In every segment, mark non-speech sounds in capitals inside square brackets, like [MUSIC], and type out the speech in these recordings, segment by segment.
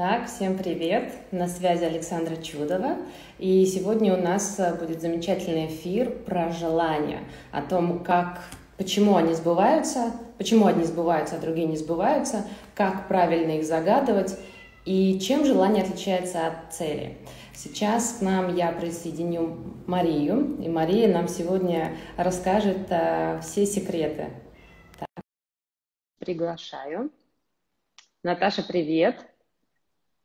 Так, всем привет! На связи Александра Чудова. И сегодня у нас э, будет замечательный эфир про желания, о том, как, почему они сбываются, почему одни сбываются, а другие не сбываются, как правильно их загадывать и чем желание отличается от цели. Сейчас к нам я присоединю Марию, и Мария нам сегодня расскажет э, все секреты. Так. Приглашаю. Наташа, привет!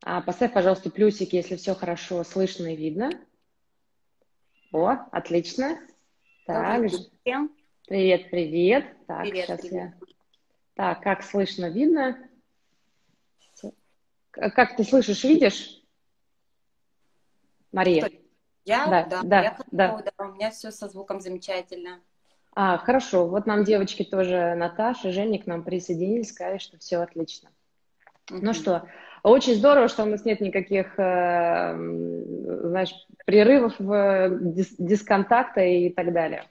А, поставь, пожалуйста, плюсики, если все хорошо слышно и видно. О, отлично. Так, привет, привет. Так, привет, сейчас привет. я... Так, как слышно, видно? Как ты слышишь, видишь? Мария. Я? Да, да, да, я да. да. У меня все со звуком замечательно. А, хорошо. Вот нам девочки тоже, Наташа, Женя к нам присоединились, сказали, что все отлично. Uh-huh. Ну что, очень здорово, что у нас нет никаких, э, знаешь, прерывов, дис- дисконтакта и так далее.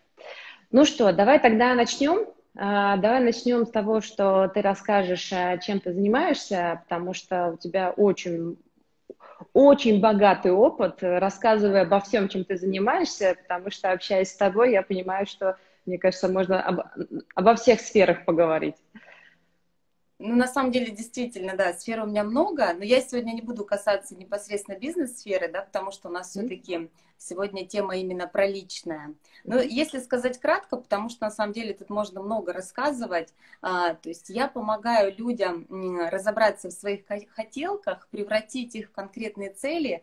Ну что, давай тогда начнем. А, давай начнем с того, что ты расскажешь, а, чем ты занимаешься, потому что у тебя очень очень богатый опыт, рассказывая обо всем, чем ты занимаешься, потому что, общаясь с тобой, я понимаю, что, мне кажется, можно об, обо всех сферах поговорить. Ну, на самом деле, действительно, да, сфер у меня много, но я сегодня не буду касаться непосредственно бизнес-сферы, да, потому что у нас mm-hmm. все-таки сегодня тема именно про личное. Но если сказать кратко, потому что на самом деле тут можно много рассказывать, а, то есть я помогаю людям разобраться в своих хотелках, превратить их в конкретные цели,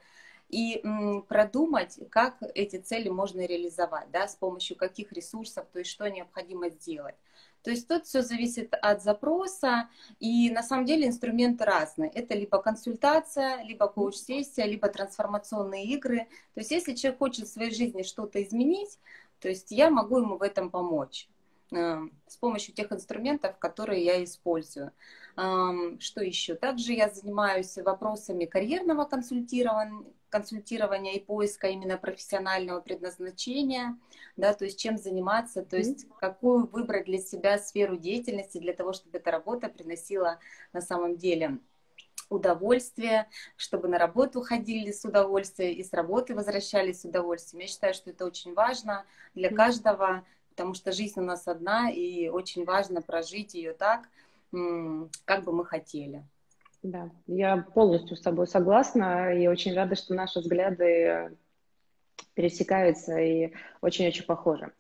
и продумать, как эти цели можно реализовать, да, с помощью каких ресурсов, то есть что необходимо сделать. То есть тут все зависит от запроса, и на самом деле инструменты разные. Это либо консультация, либо коуч-сессия, либо трансформационные игры. То есть если человек хочет в своей жизни что-то изменить, то есть я могу ему в этом помочь э, с помощью тех инструментов, которые я использую. Что еще? Также я занимаюсь вопросами карьерного консультирования, консультирования и поиска именно профессионального предназначения, да, то есть чем заниматься, то есть какую выбрать для себя сферу деятельности для того, чтобы эта работа приносила на самом деле удовольствие, чтобы на работу ходили с удовольствием и с работы возвращались с удовольствием. Я считаю, что это очень важно для каждого, потому что жизнь у нас одна, и очень важно прожить ее так, как бы мы хотели. Да, я полностью с тобой согласна и очень рада, что наши взгляды пересекаются и очень-очень похожи.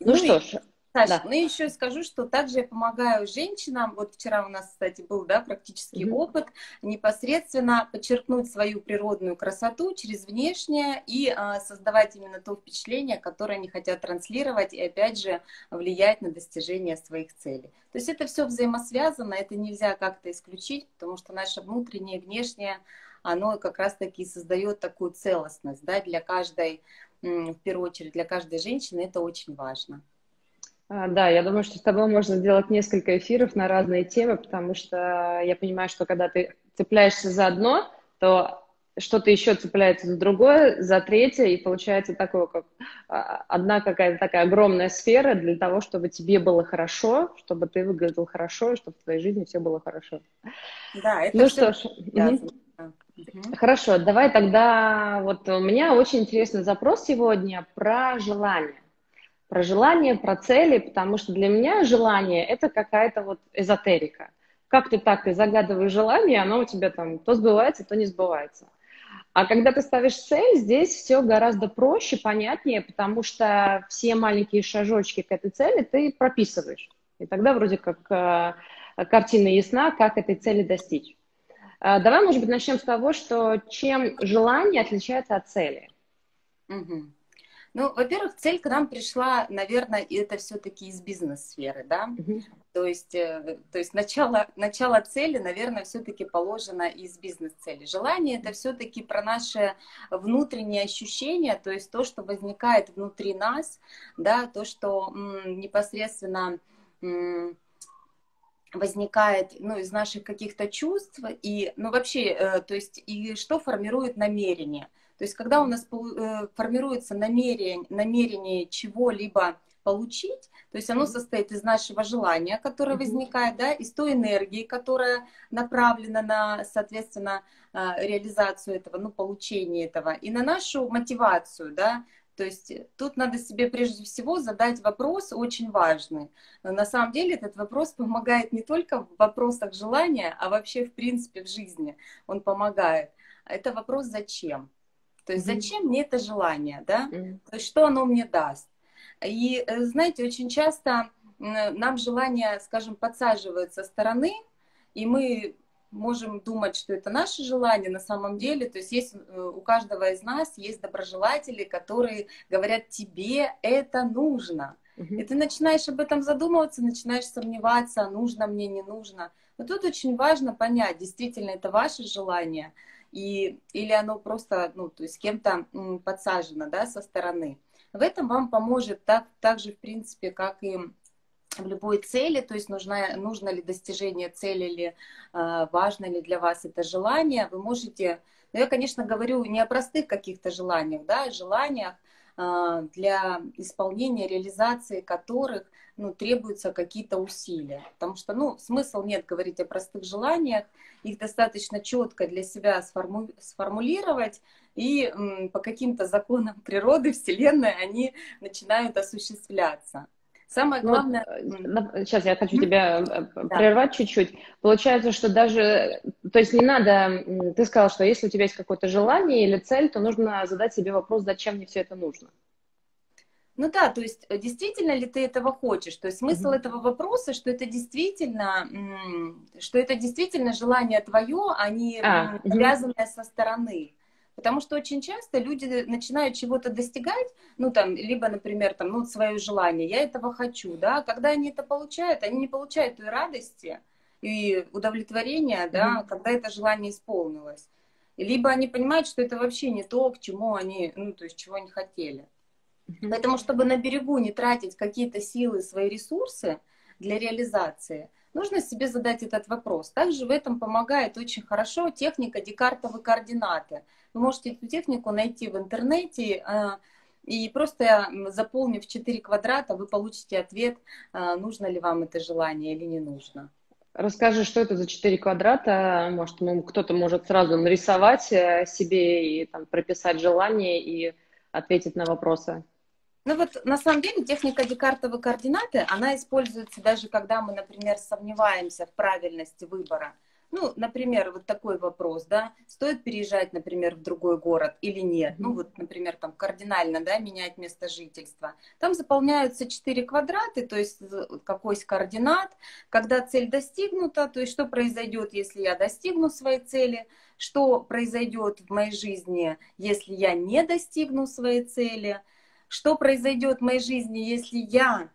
Ну, ну что и... ж, Саша, да. ну и еще скажу, что также я помогаю женщинам, вот вчера у нас, кстати, был, да, практический mm-hmm. опыт, непосредственно подчеркнуть свою природную красоту через внешнее и а, создавать именно то впечатление, которое они хотят транслировать и, опять же, влиять на достижение своих целей. То есть это все взаимосвязано, это нельзя как-то исключить, потому что наше внутреннее и внешнее, оно как раз-таки создает такую целостность, да, для каждой, в первую очередь, для каждой женщины это очень важно. А, да, я думаю, что с тобой можно сделать несколько эфиров на разные темы, потому что я понимаю, что когда ты цепляешься за одно, то что-то еще цепляется за другое, за третье, и получается такое, как а, одна какая-то такая огромная сфера для того, чтобы тебе было хорошо, чтобы ты выглядел хорошо, и чтобы в твоей жизни все было хорошо. Да, это ну что ж, угу. Хорошо, давай тогда, вот у меня очень интересный запрос сегодня про желание про желание, про цели, потому что для меня желание – это какая-то вот эзотерика. Как ты так и загадываешь желание, оно у тебя там то сбывается, то не сбывается. А когда ты ставишь цель, здесь все гораздо проще, понятнее, потому что все маленькие шажочки к этой цели ты прописываешь. И тогда вроде как э, картина ясна, как этой цели достичь. Э, давай, может быть, начнем с того, что чем желание отличается от цели. Угу. Ну, во-первых, цель к нам пришла, наверное, это все-таки из бизнес-сферы, да. Mm-hmm. То есть, э, то есть начало, начало цели, наверное, все-таки положено из бизнес-цели. Желание это все-таки про наше внутреннее ощущение, то есть то, что возникает внутри нас, да, то, что м, непосредственно м, возникает ну, из наших каких-то чувств и ну вообще э, то есть и что формирует намерение то есть, когда у нас э, формируется намерение, намерение чего-либо получить, то есть оно состоит из нашего желания, которое возникает, да, из той энергии, которая направлена на, соответственно, а, реализацию этого, ну, получение этого, и на нашу мотивацию, да, то есть тут надо себе прежде всего задать вопрос очень важный. Но на самом деле этот вопрос помогает не только в вопросах желания, а вообще в принципе в жизни он помогает. Это вопрос зачем. То есть зачем мне это желание, да? То есть что оно мне даст? И э, знаете, очень часто нам желание, скажем, подсаживают со стороны, и мы можем думать, что это наше желание на самом деле. То есть есть э, у каждого из нас есть доброжелатели, которые говорят тебе это нужно. И ты начинаешь об этом задумываться, начинаешь сомневаться, нужно мне, не нужно. Но тут очень важно понять, действительно это ваше желание, и, или оно просто, ну, то есть кем-то подсажено, да, со стороны. В этом вам поможет так, так же, в принципе, как и в любой цели, то есть нужно, нужно ли достижение цели, или э, важно ли для вас это желание, вы можете, ну, я, конечно, говорю не о простых каких-то желаниях, да, о желаниях, для исполнения, реализации которых ну, требуются какие-то усилия. Потому что, ну, смысл нет говорить о простых желаниях, их достаточно четко для себя сформу сформулировать, и по каким-то законам природы, [LAUGHS] Вселенной они начинают осуществляться. Самое ну главное... Вот, сейчас я хочу тебя э, да. прервать чуть-чуть. Получается, что даже... То есть не надо... Ты сказал, что если у тебя есть какое-то желание или цель, то нужно задать себе вопрос, зачем мне все это нужно. Ну да, то есть э, действительно ли ты этого хочешь? То есть смысл mm-hmm. этого вопроса, что это действительно, что это действительно желание твое, а не а, связанное mm-hmm. со стороны. Потому что очень часто люди начинают чего-то достигать, ну там, либо, например, там, ну, свое желание, я этого хочу, да, когда они это получают, они не получают той радости и удовлетворения, да, mm-hmm. когда это желание исполнилось. Либо они понимают, что это вообще не то, к чему они, ну, то есть, чего они хотели. Mm-hmm. Поэтому, чтобы на берегу не тратить какие-то силы, свои ресурсы для реализации – нужно себе задать этот вопрос. Также в этом помогает очень хорошо техника Декартовой координаты. Вы можете эту технику найти в интернете, а, и просто заполнив 4 квадрата, вы получите ответ, а, нужно ли вам это желание или не нужно. Расскажи, что это за 4 квадрата? Может, кто-то может сразу нарисовать э, себе и там, прописать желание и ответить на вопросы. Ну вот на самом деле техника Декартовой координаты, она используется даже когда мы, например, сомневаемся в правильности выбора. Ну, например, вот такой вопрос, да, стоит переезжать, например, в другой город или нет. Ну, вот, например, там кардинально, да, менять место жительства. Там заполняются четыре квадраты, то есть какой координат, когда цель достигнута, то есть что произойдет, если я достигну своей цели, что произойдет в моей жизни, если я не достигну своей цели, что произойдет в моей жизни, если я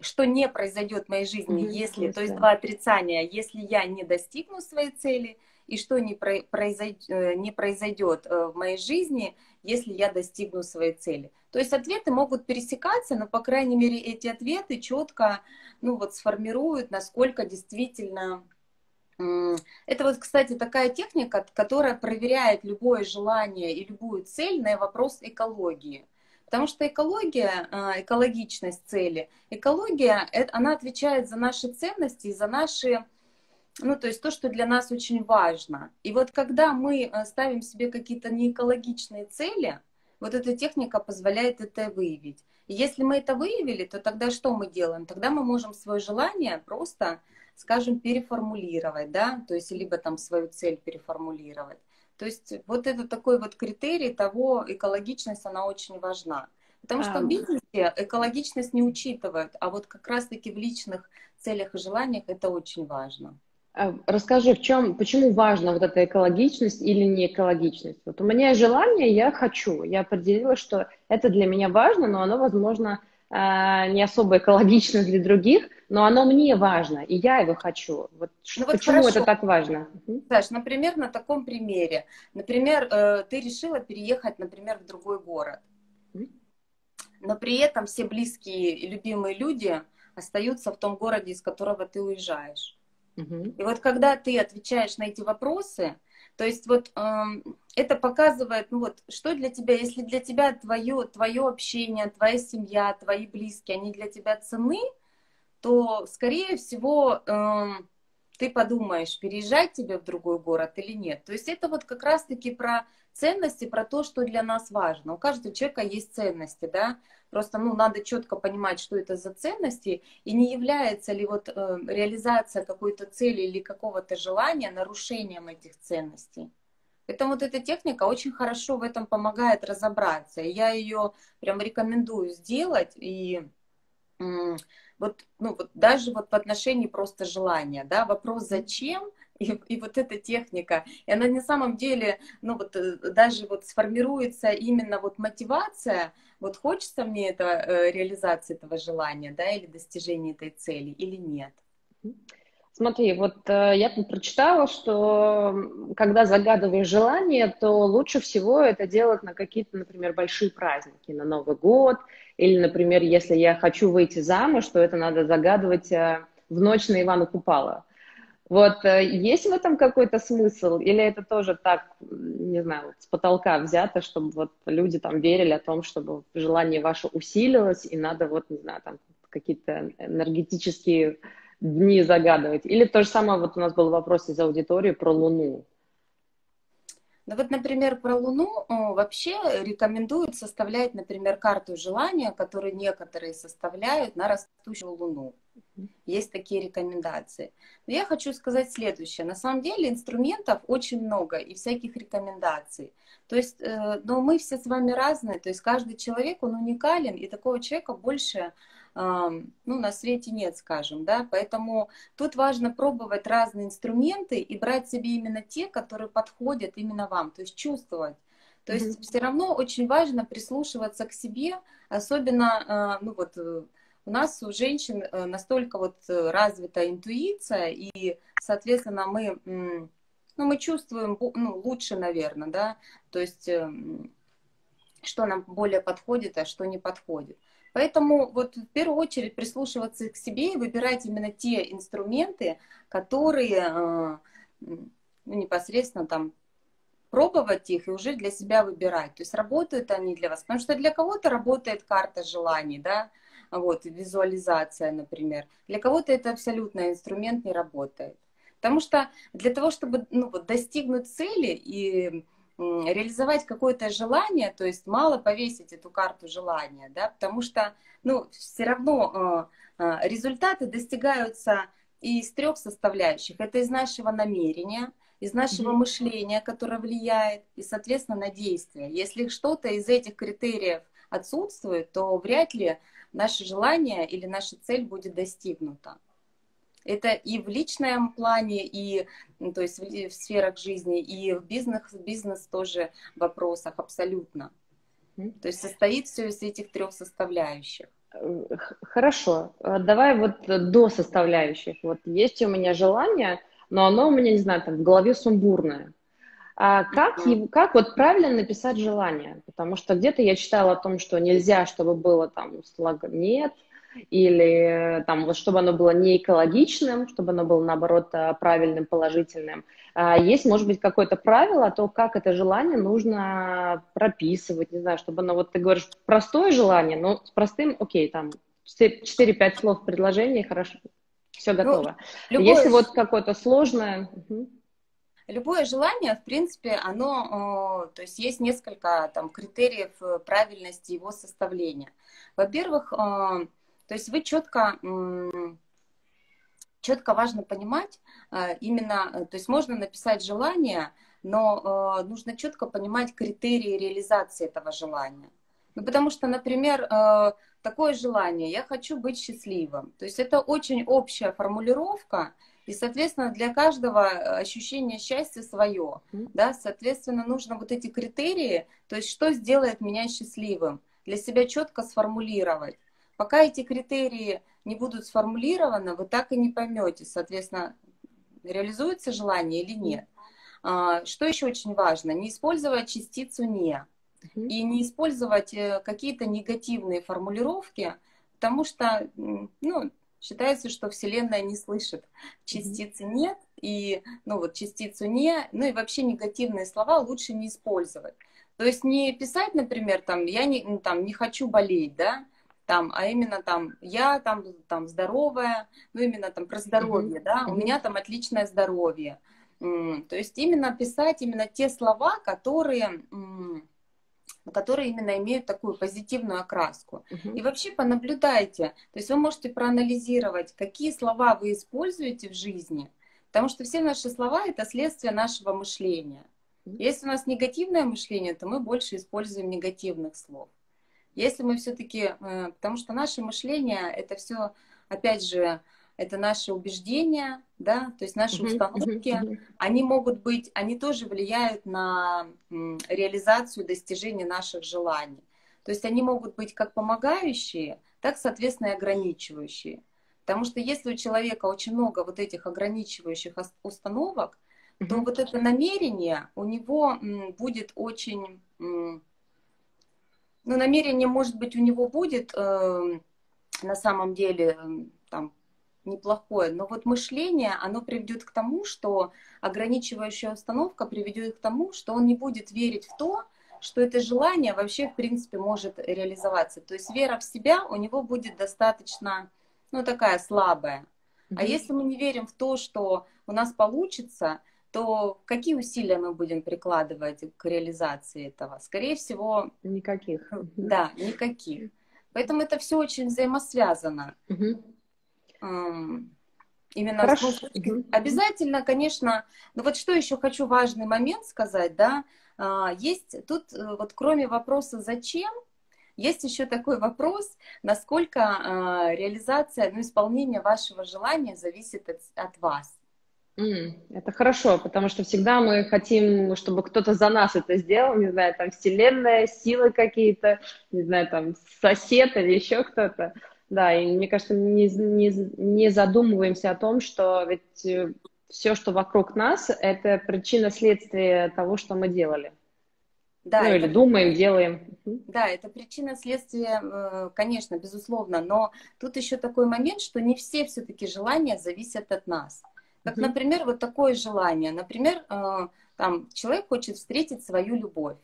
что не произойдет в моей жизни, mm-hmm. если, то есть два отрицания, если я не достигну своей цели, и что не, произойдет, э, не произойдет э, в моей жизни, если я достигну своей цели. То есть ответы могут пересекаться, но, по крайней мере, эти ответы четко ну, вот, сформируют, насколько действительно это вот, кстати, такая техника, которая проверяет любое желание и любую цель на вопрос экологии. Потому что экология, а, экологичность цели, экология, она отвечает за наши ценности, за наши, ну, то есть то, что для нас очень важно. И вот когда мы э, ставим себе какие-то неэкологичные цели, вот эта техника позволяет это выявить. И если мы это выявили, то тогда что мы делаем? Тогда мы можем свое желание просто скажем, переформулировать, да, то есть либо там свою цель переформулировать. То есть вот это такой вот критерий того, экологичность, она очень важна. Потому что в бизнесе экологичность не учитывают, а вот как раз-таки в личных целях и желаниях это очень важно. А, расскажи, в чем, почему важна вот эта экологичность или не экологичность? Вот у меня желание, я хочу, я определила, что это для меня важно, но оно, возможно, не особо экологично для других, но оно мне важно, и я его хочу. Вот ну почему вот это так важно? Саш, например, на таком примере. Например, э, ты решила переехать, например, в другой город. Но при этом все близкие и любимые люди остаются в том городе, из которого ты уезжаешь. И вот когда ты отвечаешь на эти вопросы, то есть вот э, это показывает, ну вот, что для тебя, если для тебя твое, твое общение, твоя семья, твои близкие, они для тебя ценны, то, скорее всего, э, ты подумаешь, переезжать тебе в другой город или нет. То есть это вот как раз-таки про ценности, про то, что для нас важно. У каждого человека есть ценности, да, просто, ну, надо четко понимать, что это за ценности, и не является ли вот э, реализация какой-то цели или какого-то желания нарушением этих ценностей. Поэтому вот эта техника очень хорошо в этом помогает разобраться. И я ее прям рекомендую сделать. И вот, ну, вот даже вот в отношении просто желания, да, вопрос зачем, и, и вот эта техника, и она на самом деле, ну вот э, даже вот сформируется именно вот мотивация, вот хочется мне это, э, реализации этого желания, да, или достижения этой цели, или нет. Смотри, вот э, я тут прочитала, что когда загадываешь желание, то лучше всего это делать на какие-то, например, большие праздники, на Новый год, или, например, если я хочу выйти замуж, то это надо загадывать э, в ночь на Ивана Купала. Вот э, есть в этом какой-то смысл, или это тоже так, не знаю, с потолка взято, чтобы вот люди там верили о том, чтобы желание ваше усилилось, и надо вот, не знаю, там какие-то энергетические дни загадывать. Или то же самое, вот у нас был вопрос из аудитории про Луну. Ну вот, например, про Луну вообще рекомендуют составлять, например, карту желания, которую некоторые составляют на растущую Луну. Есть такие рекомендации. Но я хочу сказать следующее. На самом деле инструментов очень много и всяких рекомендаций. То есть, э, но мы все с вами разные, то есть каждый человек, он уникален, и такого человека больше ну, на свете нет, скажем, да, поэтому тут важно пробовать разные инструменты и брать себе именно те, которые подходят именно вам, то есть чувствовать. То есть mm-hmm. все равно очень важно прислушиваться к себе, особенно, а, ну вот, э, у нас у женщин э, настолько вот э, развита интуиция, и, соответственно, мы, ну, мы чувствуем ну, лучше, наверное, да, то есть эм, что нам более подходит, а что не подходит. Поэтому вот в первую очередь прислушиваться к себе и выбирать именно те инструменты, которые э, ну, непосредственно там пробовать их и уже для себя выбирать. То есть работают они для вас. Потому что для кого-то работает карта желаний, да, вот, визуализация, например. Для кого-то это абсолютно инструмент не работает. Потому что для того, чтобы ну, вот, достигнуть цели и реализовать какое-то желание, то есть мало повесить эту карту желания, да, потому что, ну, все равно э, э, результаты достигаются из трех составляющих. Это из нашего намерения, из нашего mm-hmm. мышления, которое влияет, и, соответственно, на действие. Если что-то из этих критериев отсутствует, то вряд ли наше желание или наша цель будет достигнута. Это и в личном плане, и ну, то есть в, в сферах жизни, и в бизнес, бизнес тоже вопросах абсолютно. То есть состоит все из этих трех составляющих. Хорошо. А давай вот до составляющих. Вот есть у меня желание, но оно у меня, не знаю, там в голове сумбурное. А как, его, как вот правильно написать желание? Потому что где-то я читала о том, что нельзя, чтобы было там слог «нет», или там, вот, чтобы оно было не экологичным, чтобы оно было, наоборот, а, правильным, положительным. А есть, может быть, какое-то правило, то как это желание нужно прописывать, не знаю, чтобы оно, вот ты говоришь, простое желание, но с простым, окей, там, 4-5 слов в предложении, хорошо, все ну, готово. Ну, любое... Если вот какое-то сложное... Любое желание, в принципе, оно, то есть есть несколько там критериев э, правильности его составления. Во-первых, то есть вы четко, четко важно понимать э, именно, э, то есть можно написать желание, но э, нужно четко понимать критерии реализации этого желания. Ну, потому что, например, такое желание, я хочу быть счастливым. То есть это очень общая формулировка, и, соответственно, для каждого ощущение счастья свое. Да? Соответственно, нужно вот эти критерии, то есть что сделает меня счастливым, для себя четко сформулировать. Пока эти критерии не будут сформулированы, вы так и не поймете, соответственно, реализуется желание или нет. А, что еще очень важно? Не использовать частицу «не» и не использовать э, какие-то негативные формулировки, потому что, ну, Считается, что Вселенная не слышит. Частицы нет, и, ну вот, частицу не, ну и вообще негативные слова лучше не использовать. То есть не писать, например, там, я не, ну, там, не хочу болеть, да, там, а именно там, я там, там здоровая, ну именно там про здоровье, mm-hmm. да, у меня там отличное здоровье. То есть именно писать именно те слова, которые которые именно имеют такую позитивную окраску. Uh-huh. И вообще понаблюдайте, то есть вы можете проанализировать, какие слова вы используете в жизни, потому что все наши слова это следствие нашего мышления. Если у нас негативное мышление, то мы больше используем негативных слов. Если мы все-таки, э, потому что наше мышление это все, опять же, это наши убеждения, да, то есть наши uh-huh, установки, uh-huh, uh-huh. они могут быть, они тоже влияют на реализацию достижения наших желаний. То есть они могут быть как помогающие, так, соответственно, и ограничивающие. Потому что если у человека очень много вот этих ограничивающих установок, uh-huh. то вот это намерение у него будет очень... Ну, намерение, может быть, у него будет э, на самом деле там неплохое. Но вот мышление, оно приведет к тому, что ограничивающая установка приведет к тому, что он не будет верить в то, что это желание вообще, в принципе, может реализоваться. То есть вера в себя у него будет достаточно, ну, такая слабая. Mm-hmm. А если мы не верим в то, что у нас получится, то какие усилия мы будем прикладывать к реализации этого? Скорее всего... Никаких. Да, никаких. Поэтому это все очень взаимосвязано. Mm-hmm именно Хорошо. угу. обязательно, конечно, ну вот что еще хочу важный момент сказать, да, а, есть тут э, вот кроме вопроса зачем, есть еще такой вопрос, насколько а, реализация, ну исполнение вашего желания зависит от, от вас. Это хорошо, потому что всегда мы хотим, чтобы кто-то за нас это сделал, не знаю, там вселенная, силы какие-то, не знаю, там сосед или еще кто-то. Да, и мне кажется, не, не, не задумываемся о том, что ведь э, все, что вокруг нас, это причина следствия того, что мы делали. Да, ну, это... или думаем, делаем. Да, это причина следствия, э, конечно, безусловно, но тут еще такой момент, что не все все-таки желания зависят от нас. Как, например, вот такое желание. Например, э, там человек хочет встретить свою любовь.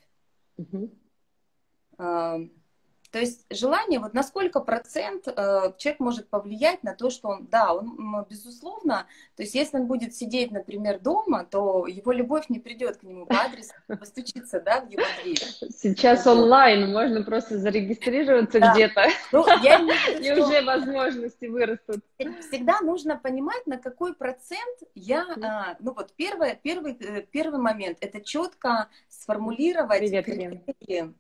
То есть желание, вот на сколько процент э, человек может повлиять на то, что он, да, он, безусловно, то есть если он будет сидеть, например, дома, то его любовь не придет к нему по адресу, постучится, да, в его дверь. Сейчас онлайн, можно просто зарегистрироваться да. где-то, ну, я и что... уже возможности вырастут. Всегда нужно понимать, на какой процент я, а, ну вот первый, первый, э, первый момент, это четко сформулировать Привет, критерии,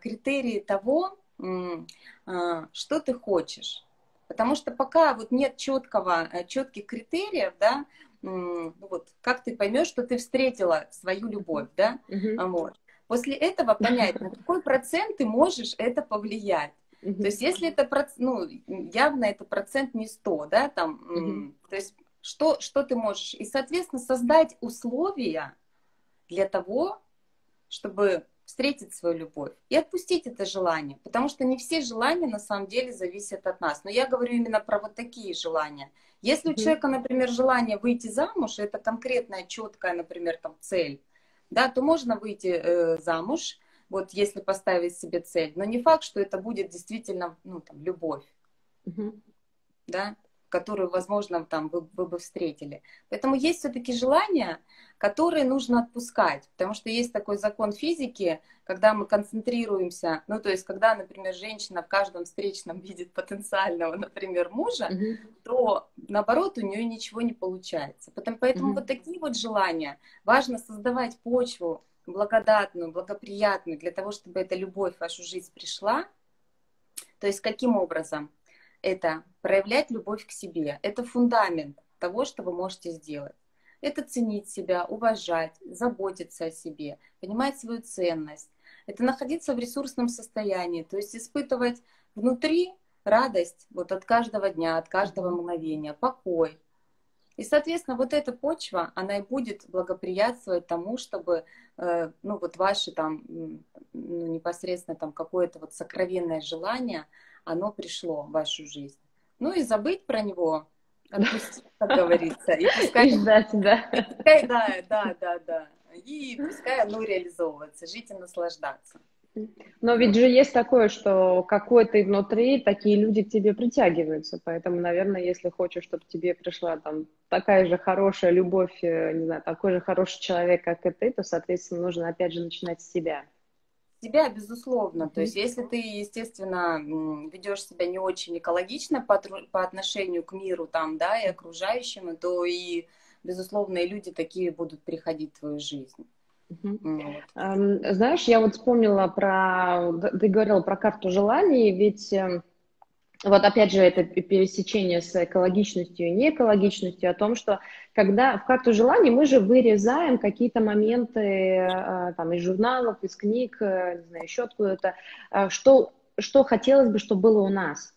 критерии того, а, что ты хочешь. Потому что пока вот нет четкого, э, четких критериев, да, ну вот, как ты поймешь, что ты встретила свою любовь, да, вот. После этого понять, на какой процент ты можешь это повлиять. То есть, если это, ну, явно это процент не 100, да, там, uh-huh. то есть, что, что ты можешь? И, соответственно, создать условия для того, чтобы встретить свою любовь и отпустить это желание, потому что не все желания на самом деле зависят от нас. Но я говорю именно про вот такие желания. Если у человека, например, желание выйти замуж, это конкретная, четкая, например, там цель, да, то можно выйти э, замуж, вот если поставить себе цель, но не факт, что это будет действительно, ну, там, любовь, угу. да которую, возможно, там вы, вы бы встретили. Поэтому есть все-таки желания, которые нужно отпускать, потому что есть такой закон физики, когда мы концентрируемся, ну то есть когда, например, женщина в каждом встречном [LAUGHS] видит потенциального, например, мужа, mm-hmm. то наоборот у нее ничего не получается. Поэтому, поэтому mm-hmm. вот такие вот желания важно создавать почву благодатную, благоприятную для того, чтобы эта любовь в вашу жизнь пришла. То есть каким образом? Это проявлять любовь к себе. Это фундамент того, что вы можете сделать. Это ценить себя, уважать, заботиться о себе, понимать свою ценность. Это находиться в ресурсном состоянии, то есть испытывать внутри радость вот от каждого дня, от каждого мгновения, покой. И, соответственно, вот эта почва, она и будет благоприятствовать тому, чтобы, э, ну, вот ваши там, ну, непосредственно там какое-то вот сокровенное желание, оно пришло в вашу жизнь. ну и забыть про него, отпустить, как говорится, и пускай... И ждать, да. Пускай, да, да, да, да. И пускай оно реализовывается, жить и наслаждаться. Но ведь же есть такое, что какой ты внутри, такие люди к тебе притягиваются. Поэтому, наверное, если хочешь, чтобы тебе пришла там такая же хорошая любовь, э, не знаю, такой же хороший человек, как и ты, то, соответственно, нужно опять же начинать с себя. Себя, безусловно. То есть, если ты, естественно, ведешь себя не очень экологично по, по отношению к миру там, да, и окружающим, то и, безусловно, и люди такие будут приходить в твою жизнь. Знаешь, я вот вспомнила про... Ты говорила про карту желаний, ведь эм, вот опять же это пересечение с экологичностью и неэкологичностью, о том, что когда в карту желаний мы же вырезаем какие-то моменты э, там, из журналов, из книг, э, не знаю, еще откуда-то, э, что, что хотелось бы, чтобы было у нас.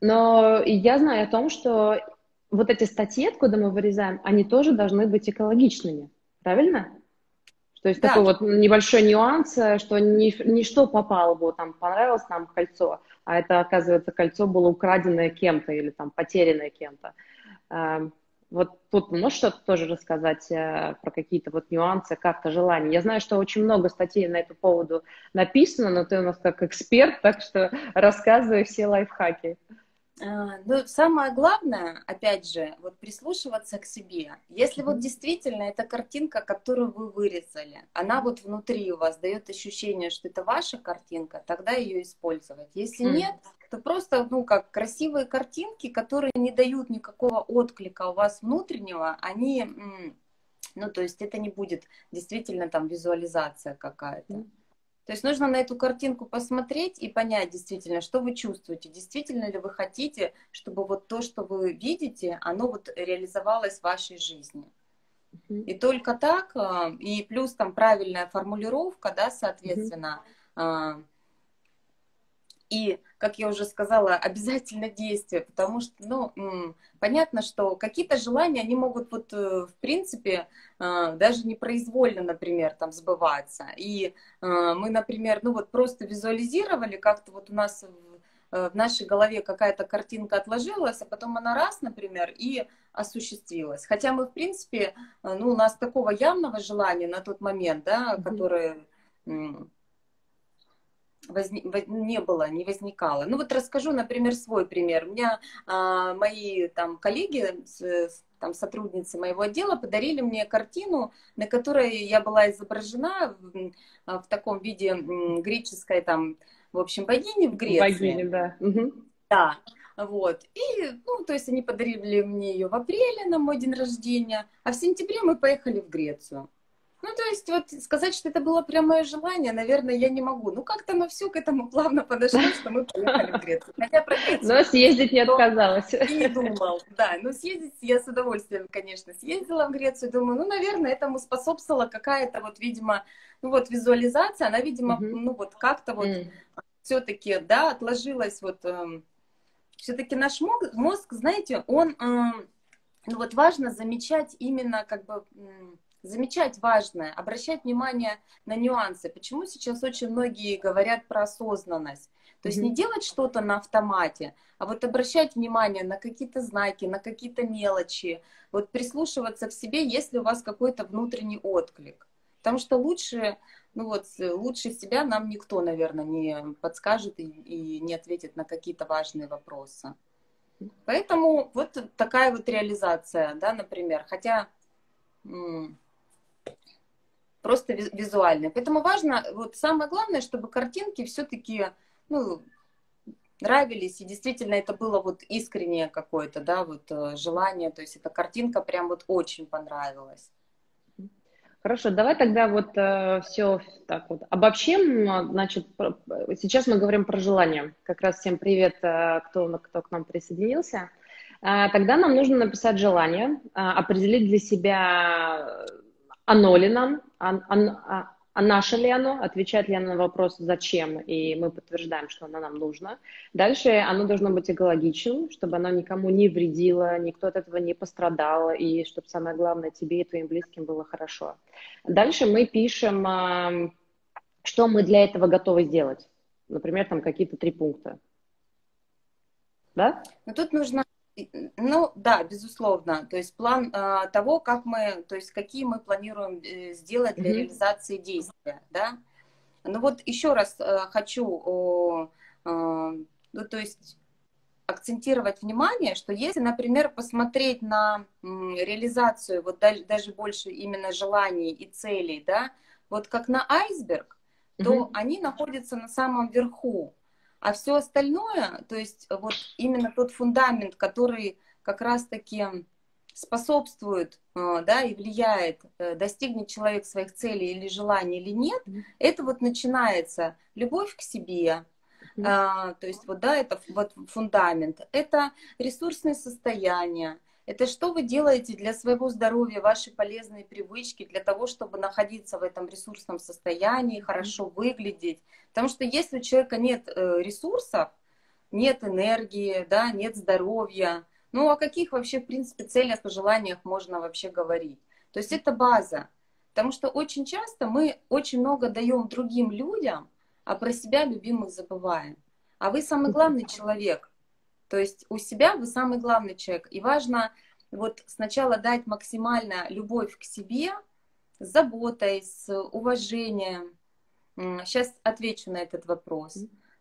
Но я знаю о том, что вот эти статьи, откуда мы вырезаем, они тоже должны быть экологичными, правильно? То есть да. такой вот небольшой нюанс, что не что попало бы, там понравилось нам кольцо, а это, оказывается, кольцо было украденное кем-то или там потерянное кем-то. Эм, вот тут можешь что-то тоже рассказать э, про какие-то вот нюансы, карта желаний? Я знаю, что очень много статей на эту поводу написано, но ты у нас как эксперт, так что [LAUGHS] рассказывай все лайфхаки. А, ну, самое главное, опять же, вот прислушиваться к себе. Если вот действительно эта картинка, которую вы вырезали, она вот внутри у вас дает ощущение, что это ваша картинка, тогда ее использовать. Если нет, то просто, ну, как красивые картинки, которые не дают никакого отклика у вас внутреннего, они, ну, то есть это не будет действительно там визуализация какая-то. То есть нужно на эту картинку посмотреть и понять действительно, что вы чувствуете, действительно ли вы хотите, чтобы вот то, что вы видите, оно вот реализовалось в вашей жизни. И только так, а, и плюс там правильная формулировка, да, соответственно, mm-hmm и, как я уже сказала, обязательно действие, потому что, ну, понятно, что какие-то желания, они могут вот, э, в принципе, э, даже непроизвольно, например, там сбываться. И э, мы, например, ну вот просто визуализировали, как-то вот у нас в нашей голове какая-то картинка отложилась, а потом она раз, например, и осуществилась. Хотя мы, в принципе, ну, у нас такого явного желания на тот момент, да, mm-hmm. которое не было, не возникало. Ну вот расскажу, например, свой пример. У меня а, мои там коллеги, там сотрудницы моего отдела подарили мне картину, на которой я была изображена в, а, в таком виде греческой там, в общем, богини в Греции. Богини, да. Угу. Да. Вот. И, ну, то есть они подарили мне ее в апреле на мой день рождения, а в сентябре мы поехали в Грецию. Ну, то есть, вот сказать, что это было прям мое желание, наверное, я не могу. Ну, как-то мы все к этому плавно подошли, что мы поехали в Грецию. Хотя про Грецию... Но съездить не отказалась. И думал, да. Ну, съездить я с удовольствием, конечно, съездила в Грецию. Думаю, ну, наверное, этому способствовала какая-то вот, видимо, ну, вот визуализация. Она, видимо, ну, вот как-то вот все-таки, да, отложилась вот... Эм, все-таки наш мозг, знаете, он... Эм, ну, вот важно замечать именно как бы замечать важное, обращать внимание на нюансы. Почему сейчас очень многие говорят про осознанность? То есть mm-hmm. не делать что-то на автомате, а вот обращать внимание на какие-то знаки, на какие-то мелочи, вот прислушиваться к себе, если у вас какой-то внутренний отклик. Потому что лучше, ну вот, лучше себя нам никто, наверное, не подскажет и, и не ответит на какие-то важные вопросы. Поэтому вот такая вот реализация, да, например. Хотя просто визуальные. Поэтому важно, вот самое главное, чтобы картинки все-таки, ну, нравились, и действительно это было вот искреннее какое-то, да, вот э, желание, то есть эта картинка прям вот очень понравилась. Хорошо, давай тогда вот э, все так вот обобщим. Значит, сейчас мы говорим про желание. Как раз всем привет, э, кто, кто к нам присоединился. Э, тогда нам нужно написать желание, э, определить для себя оно ли нам, а, а, а наше ли оно, отвечает ли оно на вопрос «зачем?», и мы подтверждаем, что оно нам нужно. Дальше оно должно быть экологичным, чтобы оно никому не вредило, никто от этого не пострадал, и чтобы самое главное тебе и твоим близким было хорошо. Дальше мы пишем, а, что мы для этого готовы сделать. Например, там какие-то три пункта. да? Ну, тут нужно ну да, безусловно. То есть план э, того, как мы, то есть какие мы планируем э, сделать для mm-hmm. реализации действия, да. Ну вот еще раз э, хочу, э, э, ну то есть акцентировать внимание, что если, например, посмотреть на реализацию вот даже больше именно желаний и целей, да, вот как на айсберг, то mm-hmm. они находятся на самом верху, а все остальное, то есть вот именно тот фундамент, который как раз-таки способствует, э, да, и влияет, э, достигнет человек своих целей или желаний или нет, это вот начинается любовь к себе, а, то есть вот, да, это вот фундамент. Это ресурсное состояние. Это что вы делаете для своего здоровья, ваши полезные привычки, для того, чтобы находиться в этом ресурсном состоянии, хорошо выглядеть. Потому что если у человека нет э, ресурсов, нет энергии, да, нет здоровья, ну о каких вообще, в принципе, целях и желаниях можно вообще говорить? То есть это база. Потому что очень часто мы очень много даем другим людям, а про себя любимых забываем. А вы самый главный человек. То есть у себя вы самый главный человек. И важно вот сначала дать максимально любовь к себе с заботой, с уважением. Сейчас отвечу на этот вопрос.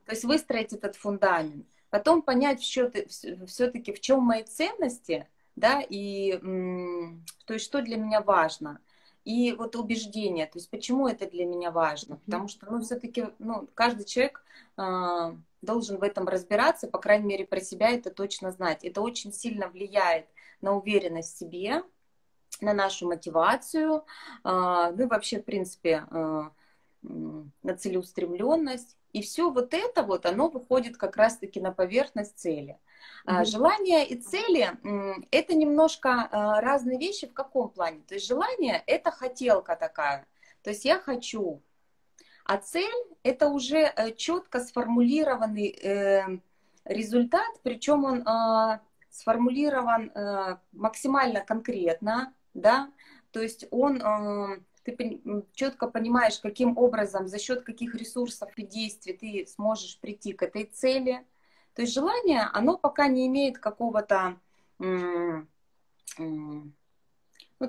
То есть выстроить этот фундамент. Потом понять все-таки, в чем мои ценности, да, и то есть что для меня важно. И вот убеждение, то есть почему это для меня важно? Потому что, ну, все-таки, ну, каждый человек э, должен в этом разбираться, по крайней мере, про себя это точно знать. Это очень сильно влияет на уверенность в себе, на нашу мотивацию, э, ну и вообще, в принципе, э, на целеустремленность. И все вот это вот, оно выходит как раз-таки на поверхность цели. Mm-hmm. Желания и цели – это немножко а, разные вещи в каком плане? То есть желание – это хотелка такая, то есть я хочу, а цель – это уже э, четко сформулированный э, результат, причем он а, сформулирован э, максимально конкретно, да, то есть он ты четко понимаешь, каким образом, за счет каких ресурсов и действий ты сможешь прийти к этой цели. То есть желание, оно пока не имеет какого-то, ну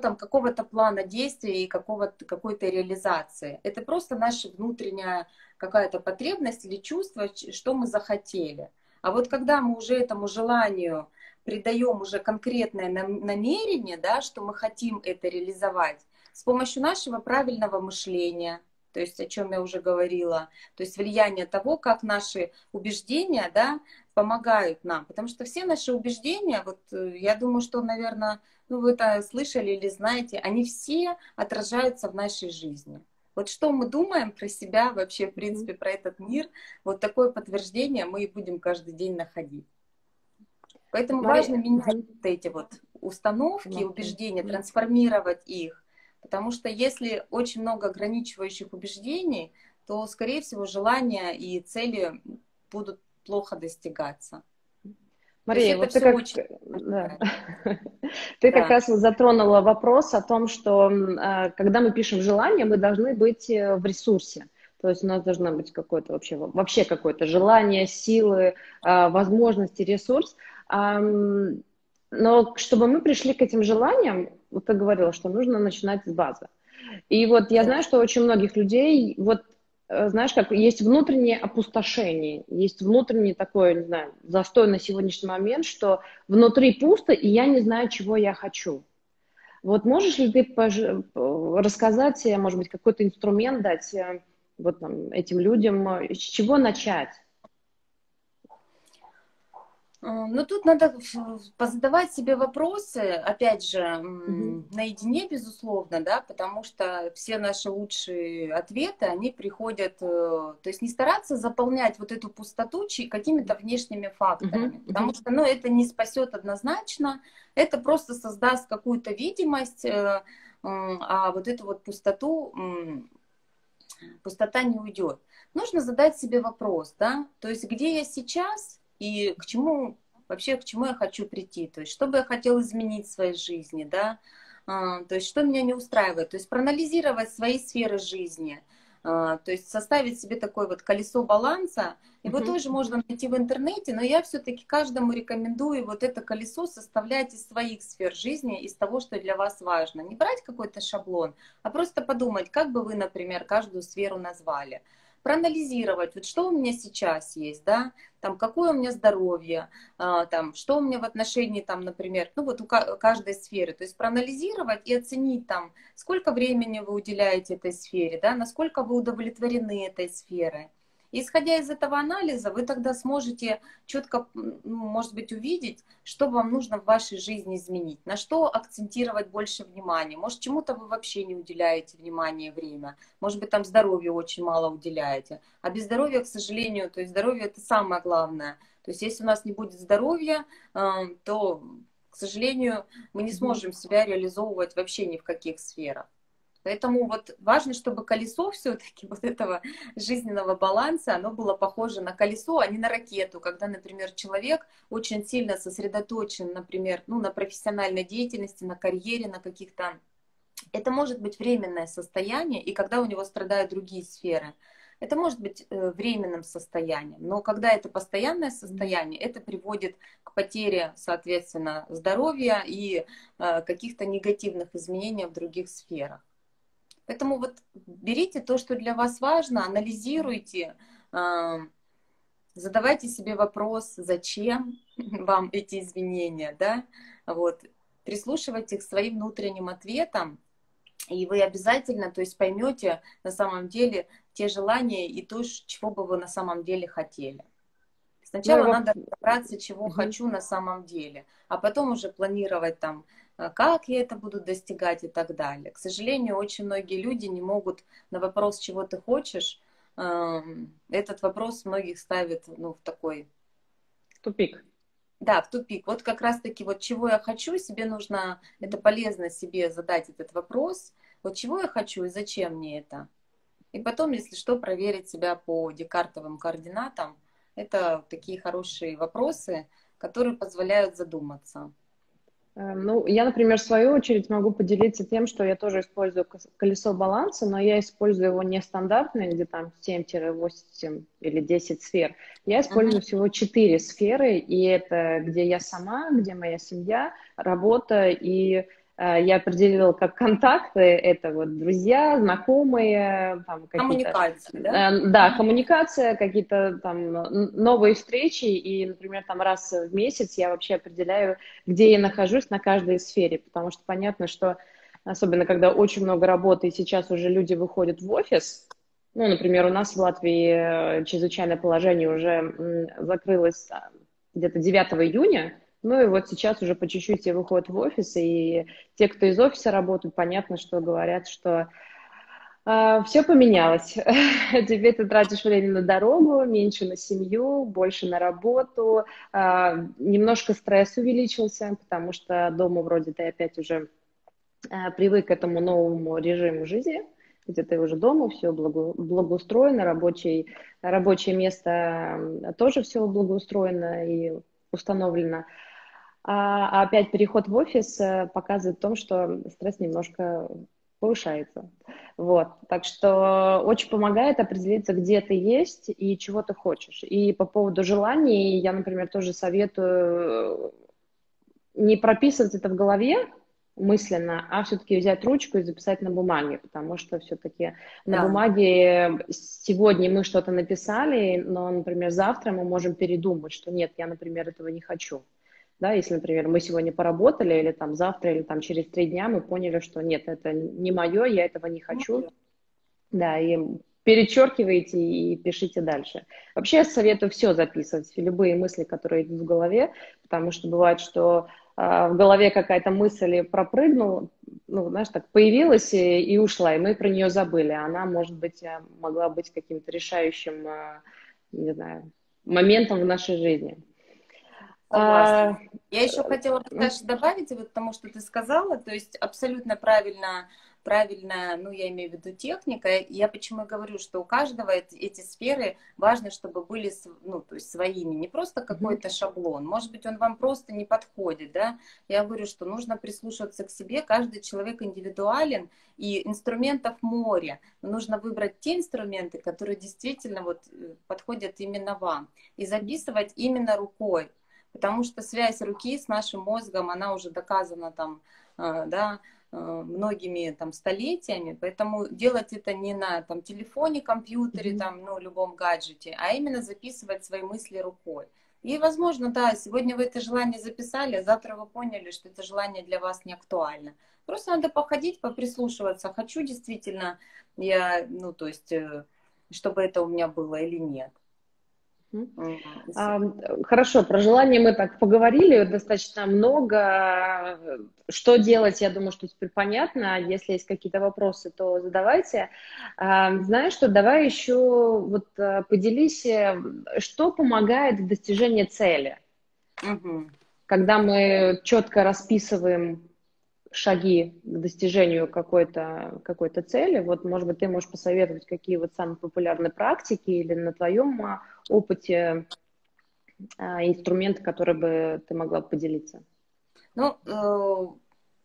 там, какого-то плана действий и какого-то, какой-то реализации. Это просто наша внутренняя какая-то потребность или чувство, что мы захотели. А вот когда мы уже этому желанию придаем уже конкретное намерение, да, что мы хотим это реализовать, с помощью нашего правильного мышления, то есть о чем я уже говорила, то есть влияние того, как наши убеждения да, помогают нам. Потому что все наши убеждения, вот э, я думаю, что, наверное, ну, вы это слышали или знаете, они все отражаются в нашей жизни. Вот что мы думаем про себя, вообще, в принципе, про этот мир, вот такое подтверждение мы и будем каждый день находить. Поэтому Мария... важно менять вот эти вот установки, убеждения, трансформировать их Потому что если очень много ограничивающих убеждений, то, скорее всего, желания и цели будут плохо достигаться. Мария, вот ты как, очень... да. [LAUGHS] ты да. как раз затронула вопрос о том, что а, когда мы пишем желание, мы должны быть э, в ресурсе. То есть у нас должно быть какое-то вообще, вообще какое-то желание, силы, а, возможности, ресурс. Но чтобы мы пришли к этим желаниям, вот ты говорила, что нужно начинать с базы. И вот я знаю, что очень многих людей, вот э, знаешь, как есть внутреннее опустошение, есть внутренний такой, не знаю, застой на сегодняшний момент, что внутри пусто, и я не знаю, чего я хочу. Вот можешь ли ты пож... рассказать, э, может быть, какой-то инструмент дать э, вот там, этим людям, с чего начать? Ну, тут надо позадавать себе вопросы, опять же, mm наедине, безусловно, да, потому что все наши лучшие ответы, они приходят, э, то есть не стараться заполнять вот эту пустоту какими-то внешними факторами, mm-hmm. потому что, ну, это не спасет однозначно, это просто создаст какую-то видимость, э, а вот эту вот пустоту, пустота не уйдет. Нужно задать себе вопрос, да, то есть где я сейчас, и к чему вообще, к чему я хочу прийти, то есть что бы я хотела изменить в своей жизни, да, а, то есть что меня не устраивает, то есть проанализировать свои сферы жизни, А, то есть составить себе такое вот колесо баланса. Его mm-hmm. тоже можно найти в интернете, но я все-таки каждому рекомендую вот это колесо составлять из своих сфер жизни, из того, что для вас важно. Не брать какой-то шаблон, а просто подумать, как бы вы, например, каждую сферу назвали проанализировать, вот что у меня сейчас есть, да, там, какое у меня здоровье, а, там, что у меня в отношении, там, например, ну, вот у каждой сферы, то есть проанализировать и оценить, там, сколько времени вы уделяете этой сфере, да, насколько вы удовлетворены этой сферой, исходя из этого анализа, вы тогда сможете четко, ну, может быть, увидеть, что вам нужно в вашей жизни изменить, на что акцентировать больше внимания. Может, чему-то вы вообще не уделяете внимания и время. Может быть, там здоровью очень мало уделяете. А без здоровья, к сожалению, то есть здоровье это самое главное. То есть если у нас не будет здоровья, э, то, к сожалению, мы не сможем себя реализовывать вообще ни в каких сферах. Поэтому вот важно, чтобы колесо [LAUGHS] все-таки вот этого жизненного баланса, оно было похоже на колесо, а не на ракету, когда, например, человек очень сильно сосредоточен, например, ну, на профессиональной деятельности, на карьере, на каких-то... Это может быть временное состояние, и когда у него страдают другие сферы. Это может быть э, временным состоянием, но когда это постоянное состояние, это приводит к потере, соответственно, здоровья и э, каких-то негативных изменений в других сферах. Поэтому вот берите то, что для вас важно, анализируйте, задавайте себе вопрос, зачем [LAUGHS] вам эти изменения, да, вот, прислушивайте к своим внутренним ответам, и вы обязательно, то есть поймете на самом деле те желания и то, чего бы вы на самом деле хотели. Сначала ну, надо разобраться, чего угу. хочу на самом деле, а потом уже планировать там а как я это буду достигать и так далее. К сожалению, очень многие люди не могут на вопрос, чего ты хочешь, эм, этот вопрос многих ставит ну, в такой... Тупик. Да, в тупик. Вот как раз-таки вот чего я хочу, себе нужно, это полезно себе задать этот вопрос, вот чего я хочу и зачем мне это. И потом, если что, проверить себя по декартовым координатам. Это такие хорошие вопросы, которые позволяют задуматься. Эм, ну, я, например, в свою очередь могу поделиться тем, что я тоже использую колесо баланса, но я использую его не стандартное, где там 7-8 или 10 сфер. Я использую uh-huh. всего 4 сферы, и это где я сама, где моя семья, работа и Э, я определила как контакты, это вот друзья, знакомые, там коммуникация, да? Э, да, коммуникация, какие-то там новые встречи, и, например, там раз в месяц я вообще определяю, где я нахожусь на каждой сфере, потому что понятно, что особенно когда очень много работы, и сейчас уже люди выходят в офис, ну, например, у нас в Латвии э, чрезвычайное положение уже закрылось а, где-то 9 июня, ну и вот сейчас уже по чуть-чуть все выходят в офис, и те, кто из офиса работают, понятно, что говорят, что э, а, все поменялось. [LAUGHS] Теперь ты тратишь время на дорогу, меньше на семью, больше на работу. Э, немножко стресс увеличился, потому что дома вроде ты опять уже э, привык к этому новому режиму жизни где ты уже дома, все благо, благоустроено, рабочий, рабочее место тоже все благоустроено и установлено. А опять переход в офис э, показывает в том, что стресс немножко повышается. Вот. Так что очень помогает определиться, где ты есть и чего ты хочешь. И по поводу желаний, я, например, тоже советую не прописывать это в голове мысленно, а все-таки взять ручку и записать на бумаге, потому что все-таки да. на бумаге сегодня мы что-то написали, но, например, завтра мы можем передумать, что нет, я, например, этого не хочу. Да, если, например, мы сегодня поработали, или там завтра, или там через три дня мы поняли, что нет, это не мое, я этого не хочу. Ну, да, и перечеркивайте и пишите дальше. Вообще я советую все записывать, любые мысли, которые идут в голове, потому что бывает, что э, в голове какая-то мысль пропрыгнула, ну, знаешь, так появилась и, и ушла, и мы про нее забыли. Она, может быть, э, могла быть каким-то решающим, э, не знаю, моментом в нашей жизни. А, Я еще хотела, Саша, добавить, вот тому, что ты сказала, то есть абсолютно правильно правильная, ну, я имею в виду техника. Я почему говорю, что у каждого эти сферы важно, чтобы были, ну, то есть своими, не просто какой-то шаблон. Может быть, он вам просто не подходит, да. Я говорю, что нужно прислушиваться к себе. Каждый человек индивидуален, и инструментов море. нужно выбрать те инструменты, которые действительно вот э, подходят именно вам. И записывать именно рукой. Потому что связь руки с нашим мозгом, она уже доказана там, э, да, э, многими там столетиями, поэтому делать это не на там телефоне, компьютере, mm-hmm. там, ну, любом гаджете, а именно записывать свои мысли рукой. И, возможно, да, сегодня вы это желание записали, а завтра вы поняли, что это желание для вас не актуально. Просто надо походить, поприслушиваться, хочу действительно я, ну, то есть, э, чтобы это у меня было или нет. Хорошо, про желание мы так поговорили достаточно много. Что делать, я думаю, что теперь понятно. Если есть какие-то вопросы, то задавайте. Знаешь что, давай еще вот а, поделись, э, что помогает в достижении цели. Угу. Когда мы четко расписываем шаги к достижению какой-то какой цели. Вот, может быть, ты можешь посоветовать, какие вот самые популярные практики или на твоем а, опыте а, инструменты, которые бы ты могла поделиться? Ну, э,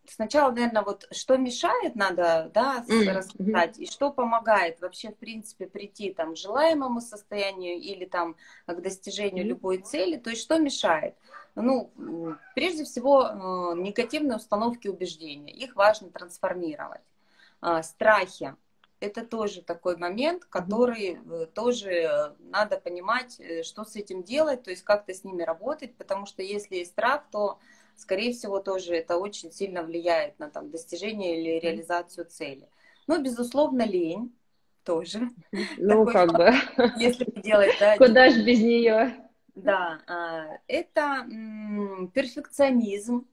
сначала, наверное, вот что мешает, надо, да, mm-hmm. рассказать, и что помогает вообще, в принципе, прийти там к желаемому состоянию или там к достижению mm-hmm. любой цели, то есть что мешает? Ну, прежде всего, э, негативные установки убеждения, их важно трансформировать. А, страхи, это тоже такой момент, который mm-hmm. тоже надо понимать, э, что с этим делать, то есть как-то с ними работать, потому что если есть страх, то скорее всего, тоже это очень сильно влияет на там, достижение или реализацию цели. Ну, безусловно, лень тоже. [LAUGHS] Ну, как бы. [LAUGHS] Если делать, да. Куда ж без нее? Да, а, это перфекционизм,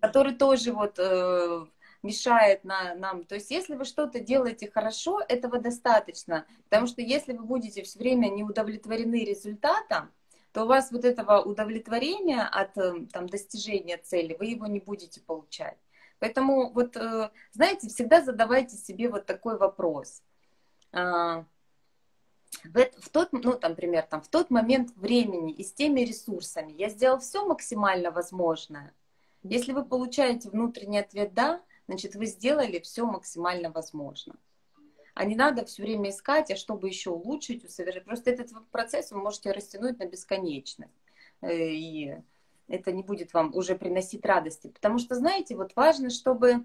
который тоже вот э, мешает на, нам. То есть, если вы что-то делаете хорошо, этого достаточно. Потому что если вы будете все время не удовлетворены результатом, то у вас вот этого удовлетворения от э, там, достижения цели, вы его не будете получать. Поэтому вот, э, знаете, всегда задавайте себе вот такой вопрос. А, в, тот, ну, там, например, там, в тот момент времени и с теми ресурсами я сделал все максимально возможное. Если вы получаете внутренний ответ «да», значит, вы сделали все максимально возможно а не надо все время искать, а чтобы еще улучшить, усовершить. Просто этот процесс вы можете растянуть на бесконечность. Э, и это не будет вам уже приносить радости. Потому что, знаете, вот важно, чтобы,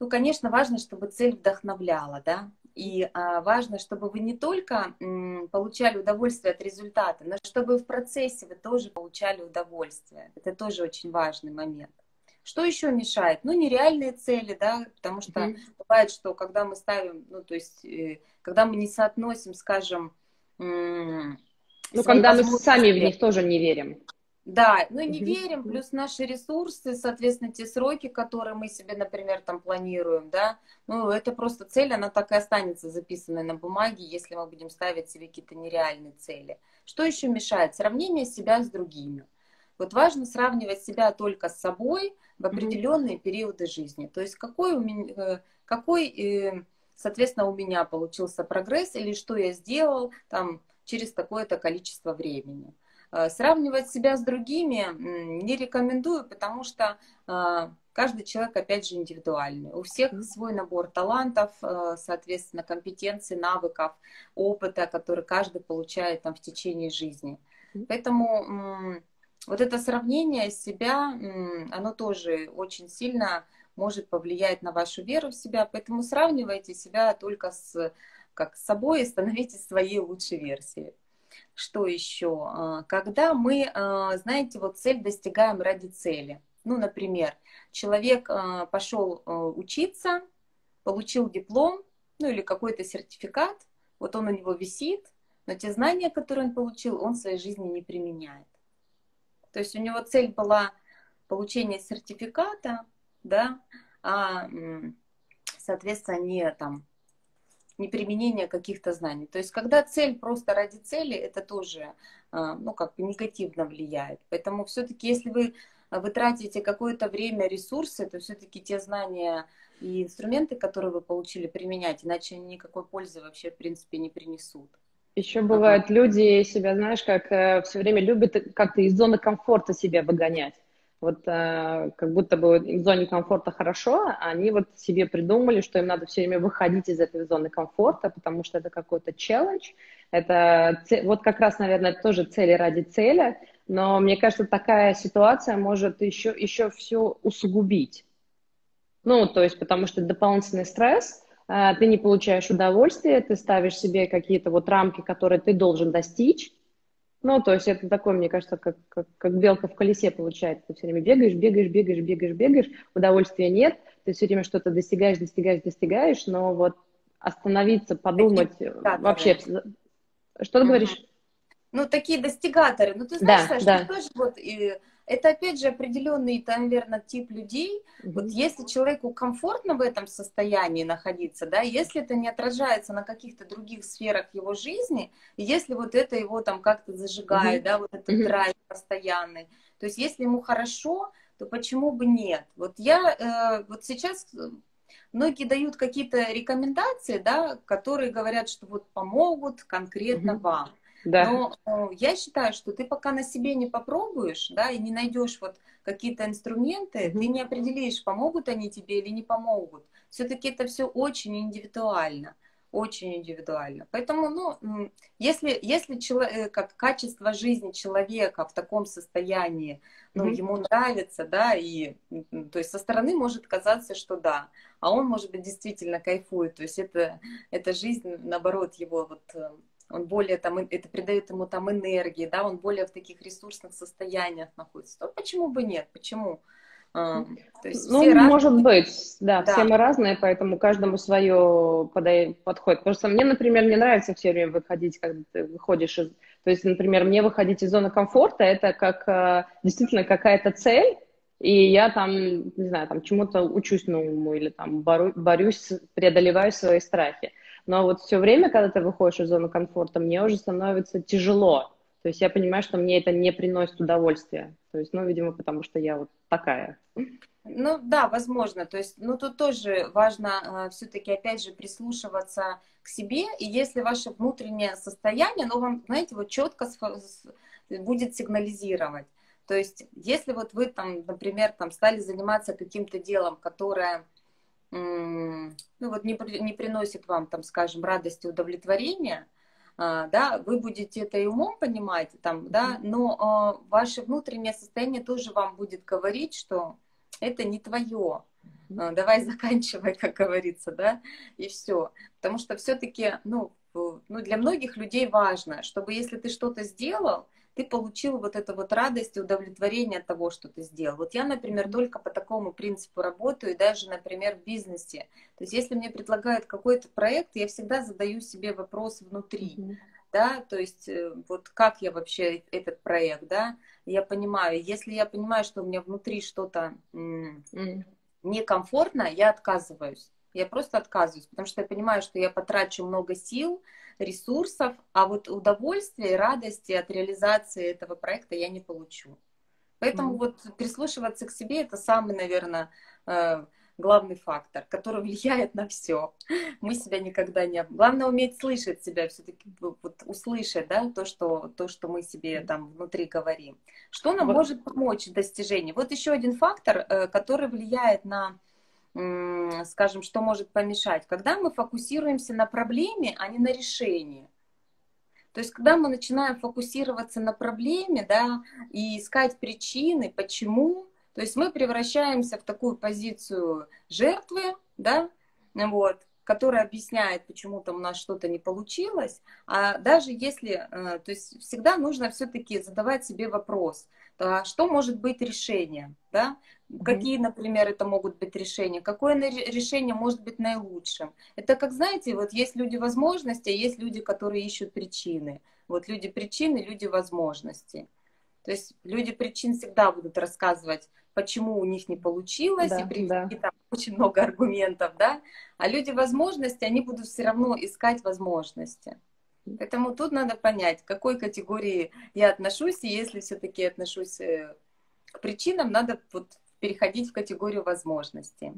ну, конечно, важно, чтобы цель вдохновляла, да, и а, важно, чтобы вы не только м, получали удовольствие от результата, но чтобы в процессе вы тоже получали удовольствие. Это тоже очень важный момент. Что еще мешает? Ну, нереальные цели, да, потому что mm-hmm. бывает, что когда мы ставим, ну, то есть, э, когда мы не соотносим, скажем, ну, когда мы сами в них тоже не верим. Да, ну не mm-hmm. верим, плюс наши ресурсы, соответственно, те сроки, которые мы себе, например, там планируем, да, ну это просто цель, она так и останется записанной на бумаге, если мы будем ставить себе какие-то нереальные цели. Что еще мешает? Сравнение себя с другими. Вот важно сравнивать себя только с собой в определенные mm-hmm. периоды жизни. То есть какой, у меня, э, какой, э, соответственно, у меня получился прогресс или что я сделал там через такое-то количество времени. Э, сравнивать себя с другими не рекомендую, потому что каждый человек, опять же, индивидуальный. У всех свой набор талантов, соответственно, компетенций, навыков, опыта, который каждый получает там в течение жизни. Поэтому вот это сравнение себя, оно тоже очень сильно может повлиять на вашу веру в себя, поэтому сравнивайте себя только с, как с собой и [LAUGHS] становитесь своей лучшей версией. Что еще? А, когда мы, а, знаете, вот цель достигаем ради цели. Ну, например, человек а, пошел учиться, получил диплом, ну или какой-то сертификат, вот он у него висит, но те знания, которые он получил, он в своей жизни не применяет. То есть у него цель была получение сертификата, да, а, соответственно, не там не применение каких-то знаний. То есть, когда цель просто ради цели, это тоже, а, ну, как бы негативно влияет. Поэтому все-таки, если вы вы тратите какое-то время, ресурсы, это все-таки те знания и инструменты, которые вы получили, применять, иначе они никакой пользы вообще, в принципе, не принесут. Еще бывают люди себя, знаешь, как э, все время любят как-то из зоны комфорта себя выгонять. Вот э, как будто бы в зоне комфорта хорошо, а они вот себе придумали, что им надо все время выходить из этой зоны комфорта, потому что это какой-то челлендж. Это вот как раз, наверное, тоже цели ради цели, но мне кажется, такая ситуация может еще, еще все усугубить. Ну, то есть, потому что дополнительный стресс, ты не получаешь удовольствия, ты ставишь себе какие-то вот рамки, которые ты должен достичь. Ну, то есть это такое, мне кажется, как, как, как белка в колесе получается. Ты все время бегаешь, бегаешь, бегаешь, бегаешь, бегаешь, удовольствия нет, ты все время что-то достигаешь, достигаешь, достигаешь, но вот остановиться, подумать, вообще... Что ты говоришь? Ну, такие достигаторы. Ну, ты знаешь, да, Саша, да. тоже вот... И это опять же определенный, наверное, тип людей. Mm-hmm. Вот если человеку комфортно в этом состоянии находиться, да, если это не отражается на каких-то других сферах его жизни, если вот это его там как-то зажигает, mm-hmm. да, вот этот mm-hmm. драйв постоянный, то есть если ему хорошо, то почему бы нет? Вот я э, вот сейчас э, многие дают какие-то рекомендации, да, которые говорят, что вот помогут конкретно mm-hmm. вам. Да. Но э, я считаю, что ты пока на себе не попробуешь, да, и не найдешь вот какие-то инструменты, ты не определишь, помогут они тебе или не помогут. Все-таки это все очень индивидуально очень индивидуально. Поэтому, ну, если, если человек, э, как качество жизни человека в таком состоянии, ну, mm-hmm. ему нравится, да, и, то есть со стороны может казаться, что да, а он, может быть, действительно кайфует, то есть это, эта жизнь, наоборот, его вот э, он более там, это придает ему там энергии, да, он более в таких ресурсных состояниях находится, то почему бы нет, почему? А, то есть ну, может разные... быть, да, да, все мы разные, поэтому каждому свое подходит. Потому что мне, например, не нравится все время выходить, когда ты выходишь из... То есть, например, мне выходить из зоны комфорта, это как э, действительно какая-то цель, и я там, не знаю, там чему-то учусь новому или там борю, борюсь, преодолеваю свои страхи. Но вот все время, когда ты выходишь из зоны комфорта, мне уже становится тяжело. То есть я понимаю, что мне это не приносит удовольствия. То есть, ну, видимо, потому что я вот такая. Ну да, возможно. То есть, ну тут тоже важно э, все-таки опять же прислушиваться к себе. И если ваше внутреннее состояние, оно вам, знаете, вот четко будет сигнализировать. То есть, если вот вы там, например, там стали заниматься каким-то делом, которое ну вот не, не приносит вам, там, скажем, радости, удовлетворения, а, да, вы будете это и умом понимать, там, да, но а, ваше внутреннее состояние тоже вам будет говорить, что это не твое, а, давай [LAUGHS] заканчивай, как говорится, да, и все. Потому что все-таки, ну, ну, для многих людей важно, чтобы если ты что-то сделал, ты получил вот эту вот радость и удовлетворение от того, что ты сделал. Вот я, например, только по такому принципу работаю, и даже, например, в бизнесе. То есть если мне предлагают какой-то проект, я всегда задаю себе вопрос внутри. Mm-hmm. Да, то есть э, вот как я вообще этот проект, да, я понимаю, если я понимаю, что у меня внутри что-то mm-hmm. некомфортно, я отказываюсь. Я просто отказываюсь, потому что я понимаю, что я потрачу много сил, ресурсов, а вот удовольствия и радости от реализации этого проекта я не получу. Поэтому mm. вот прислушиваться к себе это самый, наверное, э, главный фактор, который влияет на все. Мы себя никогда не... Главное уметь слышать себя, все-таки вот, услышать, да, то что, то, что мы себе там внутри говорим. Что нам вот. может помочь в достижении? Вот еще один фактор, э, который влияет на скажем, что может помешать? Когда мы фокусируемся на проблеме, а не на решении. То есть, когда мы начинаем фокусироваться на проблеме, да, и искать причины, почему, то есть мы превращаемся в такую позицию жертвы, да, вот, которая объясняет, почему там у нас что-то не получилось, а даже если, э, то есть всегда нужно все-таки задавать себе вопрос, что может быть решением, да, Какие, например, это могут быть решения? Какое решение может быть наилучшим? Это как, знаете, вот есть люди возможности, а есть люди, которые ищут причины. Вот люди причины, люди возможности. То есть люди причин всегда будут рассказывать, почему у них не получилось, да, и привести да. там очень много аргументов, да. А люди возможности, они будут все равно искать возможности. Поэтому тут надо понять, к какой категории я отношусь, и если все-таки отношусь э, к причинам надо вот переходить в категорию возможностей.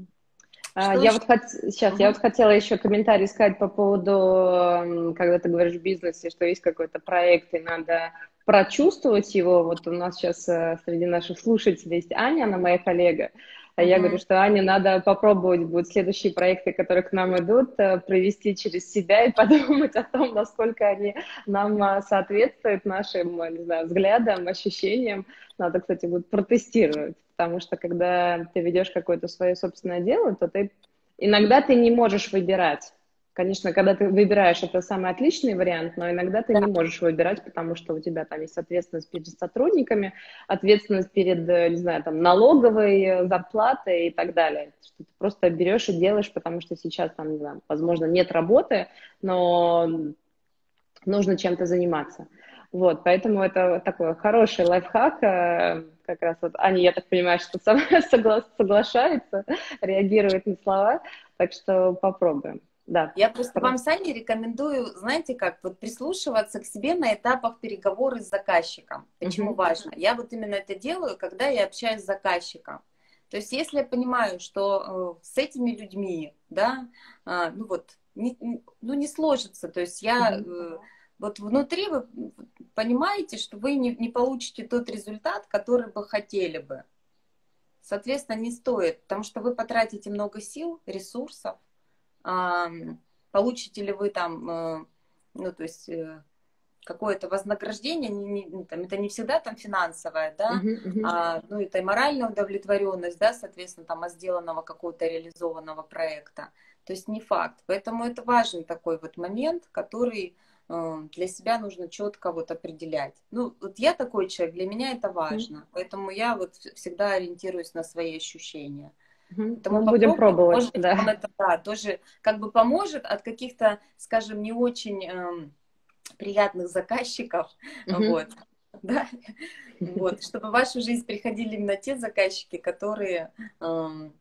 А, я вот хот... сейчас, угу. я вот хотела еще комментарий сказать по поводу, когда ты говоришь в бизнесе, что есть какой-то проект и надо прочувствовать его. Вот у нас сейчас э, среди наших слушателей есть Аня, она моя коллега. А я говорю, что Ане надо попробовать будет следующие проекты, которые к нам идут, э, провести через себя и подумать о том, насколько они нам э, соответствуют нашим, не знаю, взглядам, ощущениям. Надо, кстати, будет протестировать, потому что когда ты ведешь какое-то свое собственное дело, то ты иногда ты не можешь выбирать Конечно, когда ты выбираешь, это самый отличный вариант, но иногда ты да. не можешь выбирать, потому что у тебя там есть ответственность перед сотрудниками, ответственность перед, э, не знаю, там, налоговой, э, зарплатой и так далее. Что ты просто берешь и делаешь, потому что сейчас там, не знаю, возможно, нет работы, но нужно чем-то заниматься. Вот, поэтому это такой хороший лайфхак, э, как раз вот Аня, я так понимаю, что сама [LAUGHS] согла- соглашается, реагирует на слова, так что попробуем. Да. Я просто вам, Саня, рекомендую, знаете как, вот прислушиваться к себе на этапах переговоров с заказчиком. Почему mm-hmm. важно? Я вот именно это делаю, когда я общаюсь с заказчиком. То есть, если я понимаю, что э, с этими людьми, да, э, ну вот, не, ну не сложится, то есть я э, вот внутри вы понимаете, что вы не, не получите тот результат, который бы хотели бы. Соответственно, не стоит, потому что вы потратите много сил, ресурсов, получите ли вы там, э, ну, то есть э, какое-то вознаграждение, не, не, ну, там, это не всегда там финансовое, да, uh-huh, uh-huh. А, ну, это и моральная удовлетворенность, да, соответственно, там, от сделанного какого-то реализованного проекта. То есть не факт. Поэтому это важный такой вот момент, который э, для себя нужно четко вот определять. Ну, вот я такой человек, для меня это важно. Uh-huh. Поэтому я вот всегда ориентируюсь на свои ощущения. Поэтому Мы будем пробовать, может да. Вам это да, тоже как бы поможет от каких-то, скажем, не очень эм, приятных заказчиков, [LAUGHS] mm вот, да, [LAUGHS] вот, чтобы в вашу жизнь приходили именно те заказчики, которые эм,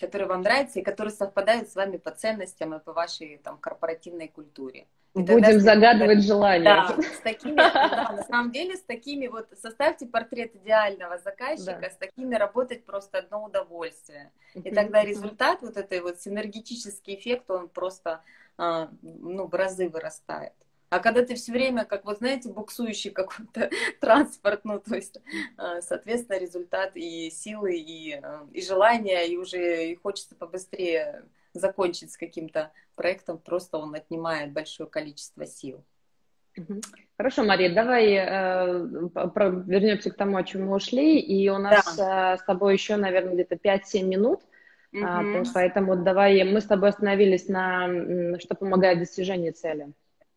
которые вам нравятся и которые совпадают с вами по ценностям и по вашей там корпоративной культуре. И Будем загадывать такими, желания. Да, с такими, да, на самом деле, с такими вот, составьте портрет идеального заказчика, да. с такими работать просто одно удовольствие. И тогда результат, вот этой вот синергетический эффект, он просто, а, ну, в разы вырастает. А когда ты все время, как вот знаете, буксующий какой-то [LAUGHS] транспорт, ну, то есть, а, соответственно, результат и силы, и, а, и желания, и уже и хочется побыстрее закончить с каким-то проектом, просто он отнимает большое количество сил. Хорошо, Мария, давай э, про, вернемся к тому, о чем мы ушли. И у нас да. э, с тобой еще, наверное, где-то 5-7 минут. Угу. А, поэтому давай мы с тобой остановились на что помогает достижению цели.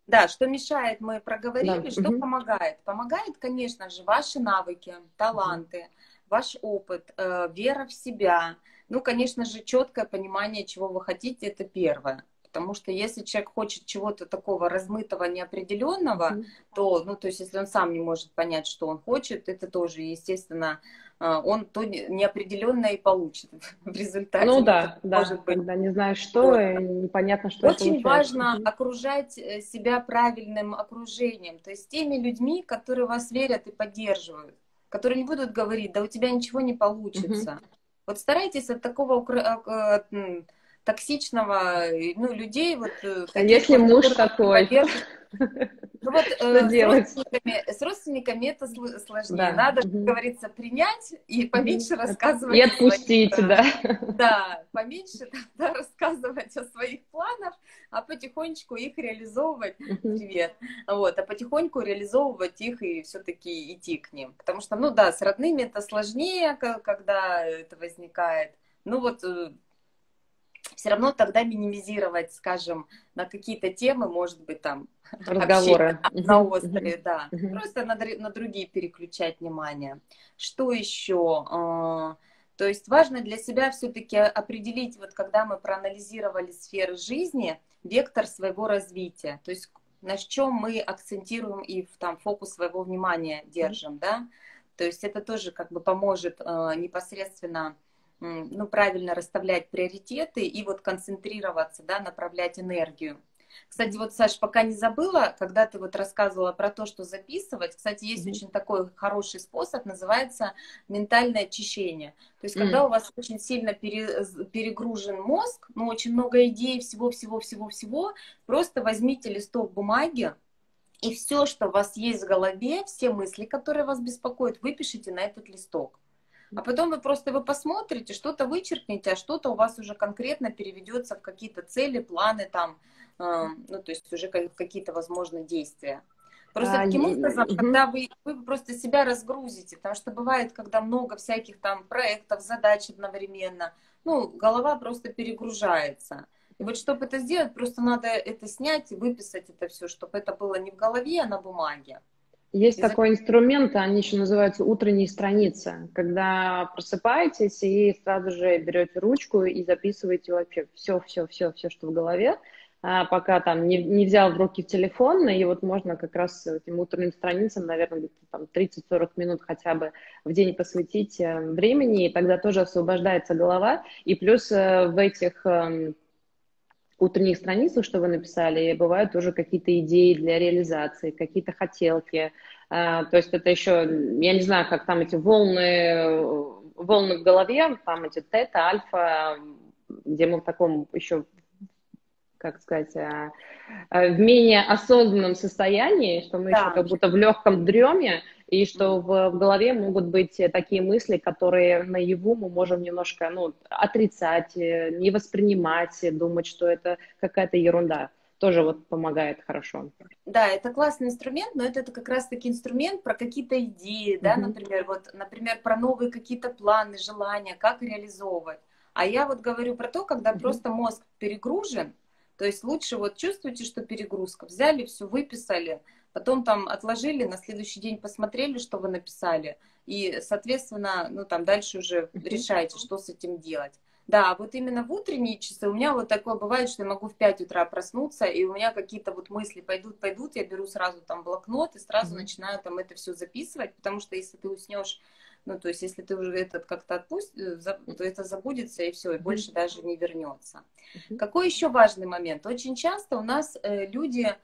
Да, что мешает, мы проговорили, да. что угу. помогает. Помогает, конечно же, ваши навыки, таланты, ваш опыт, э, вера в себя, ну, конечно же, четкое понимание, чего вы хотите, это первое. Потому что если человек хочет чего-то такого размытого, неопределенного, mm-hmm. то, ну, то есть, если он сам не может понять, что он хочет, это тоже, естественно, а, он то неопределенное и получит [LAUGHS] в результате. Ну да, да, может быть. когда не знаешь что, вот. непонятно, что Очень важно окружать э, себя правильным окружением, то есть теми людьми, которые вас верят и поддерживают, которые не будут говорить, да у тебя ничего не получится. Mm-hmm. Вот старайтесь от такого а, токсичного, ну, людей, вот... Э, а если муж такой? Ну вот э, с, родственниками, с родственниками это сложнее. Да. Надо, как говорится, принять и поменьше рассказывать. И отпустить, своих, да. Да, поменьше [LAUGHS] да, рассказывать о своих планах, а потихонечку их реализовывать. Привет. Вот, а потихоньку реализовывать их и все-таки идти к ним. Потому что, ну да, с родными это сложнее, когда это возникает. Ну вот э, все равно тогда минимизировать, скажем, на какие-то темы, может быть, там разговоры на острове, да. Просто на, на другие переключать внимание. Что еще? А, то есть важно для себя все-таки определить, вот когда мы проанализировали сферы жизни, вектор своего развития. То есть на чем мы акцентируем и там фокус своего внимания держим, да? То есть это тоже как бы поможет э, непосредственно ну, правильно расставлять приоритеты и вот концентрироваться, да, направлять энергию. Кстати, вот, Саш, пока не забыла, когда ты вот рассказывала про то, что записывать, кстати, есть mm-hmm. очень такой хороший способ, называется ментальное очищение. То есть, когда mm-hmm. у вас очень сильно пере, перегружен мозг, ну, очень много идей, всего-всего-всего-всего, просто возьмите листок бумаги, и все, что у вас есть в голове, все мысли, которые вас беспокоят, выпишите на этот листок. А потом вы просто вы посмотрите, что-то вычеркните, а что-то у вас уже конкретно переведется в какие-то цели, планы там, э, ну, то есть уже какие-то, возможно, действия. Просто а, таким образом, угу. когда вы, вы просто себя разгрузите, потому что бывает, когда много всяких там проектов, задач одновременно, ну, голова просто перегружается. И вот чтобы это сделать, просто надо это снять и выписать это все, чтобы это было не в голове, а на бумаге. Есть такой инструмент, они еще называются утренние страницы, когда просыпаетесь и сразу же берете ручку и записываете вообще все, все, все, все, что в голове, а пока там не, не взял в руки телефон, и вот можно как раз этим утренним страницам, наверное, там 30-40 минут хотя бы в день посвятить э, времени, и тогда тоже освобождается голова, и плюс э, в этих эм, утренних страницах, что вы написали, бывают тоже какие-то идеи для реализации, какие-то хотелки. А, то есть это еще, я не знаю, как там эти волны, волны в голове, там эти тета, альфа, где мы в таком еще как сказать, а, а, в менее осознанном состоянии, что мы да. еще как будто в легком дреме, и что в, в голове могут быть такие мысли, которые наяву мы можем немножко ну, отрицать, э, не воспринимать, думать, что это какая-то ерунда. Тоже вот помогает хорошо. Да, это классный инструмент, но это, это как раз-таки инструмент про какие-то идеи, mm-hmm. да, например, вот, например, про новые какие-то планы, желания, как реализовывать. А я вот говорю про то, когда mm-hmm. просто мозг перегружен, то есть лучше вот чувствуете, что перегрузка, взяли все, выписали, потом там отложили, на следующий день посмотрели, что вы написали, и, соответственно, ну там дальше уже решаете, что с этим делать. Да, вот именно в утренние часы у меня вот такое бывает, что я могу в 5 утра проснуться, и у меня какие-то вот мысли пойдут, пойдут, я беру сразу там блокнот и сразу mm-hmm. начинаю там это все записывать, потому что если ты уснешь, ну, то есть если ты уже этот как-то отпустишь, то это забудется и все, и больше mm-hmm. даже не вернется. Mm-hmm. Какой еще важный момент? Очень часто у нас э, люди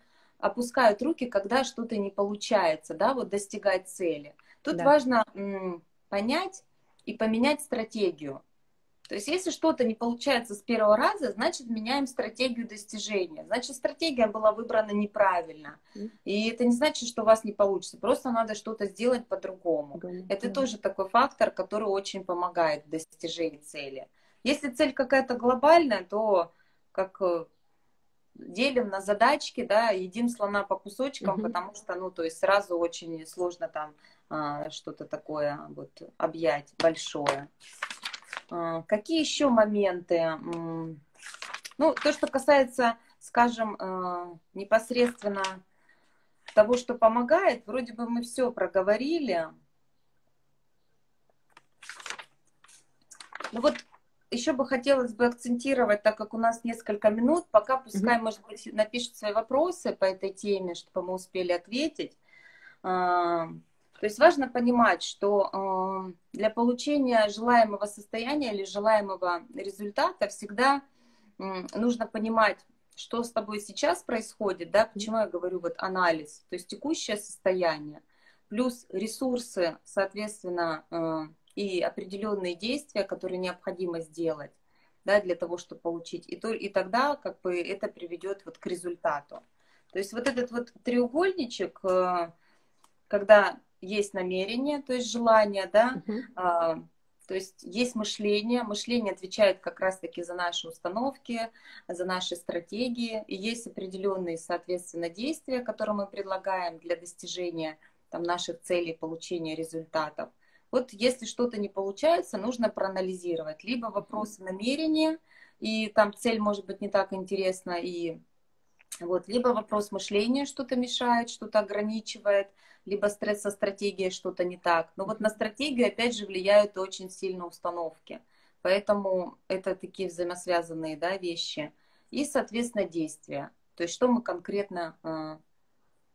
опускают руки, когда что-то не получается, да, вот достигать цели. Тут да. важно м, понять и поменять стратегию. То есть, если что-то не получается с первого раза, значит, меняем стратегию достижения. Значит, стратегия была выбрана неправильно. И это не значит, что у вас не получится. Просто надо что-то сделать по-другому. Это тоже такой фактор, который очень помогает в достижении цели. Если цель какая-то глобальная, то как э, делим на задачки, да, едим слона по кусочкам, угу. потому что, ну, то есть сразу очень сложно там а, что-то такое вот объять большое. А, какие еще моменты? Ну, то, что касается, скажем, а, непосредственно того, что помогает, вроде бы мы все проговорили. Ну вот еще бы хотелось бы акцентировать, так как у нас несколько минут, пока пускай, mm-hmm. может быть, напишет свои вопросы по этой теме, чтобы мы успели ответить. А, то есть важно понимать, что а, для получения желаемого состояния или желаемого результата всегда нужно понимать, что с тобой сейчас происходит, да, почему я говорю вот анализ, то есть текущее состояние, плюс ресурсы, соответственно, а, и определенные действия, которые необходимо сделать да, для того, чтобы получить. И, то, и тогда как бы это приведет вот к результату. То есть вот этот вот треугольничек, э, когда есть намерение, то есть желание, да, uh-huh. то есть есть мышление, мышление отвечает как раз-таки за наши установки, за наши стратегии, и есть определенные, соответственно, действия, которые мы предлагаем для достижения там, наших целей, получения результатов. Вот если что-то не получается, нужно проанализировать. Либо вопросы намерения, и там цель может быть не так интересна, и вот, либо вопрос мышления что-то мешает, что-то ограничивает, либо стресс со стратегией что-то не так. Но вот на стратегию опять же влияют очень сильно установки. Поэтому это такие взаимосвязанные да, вещи. И, соответственно, действия. То есть, что мы конкретно э,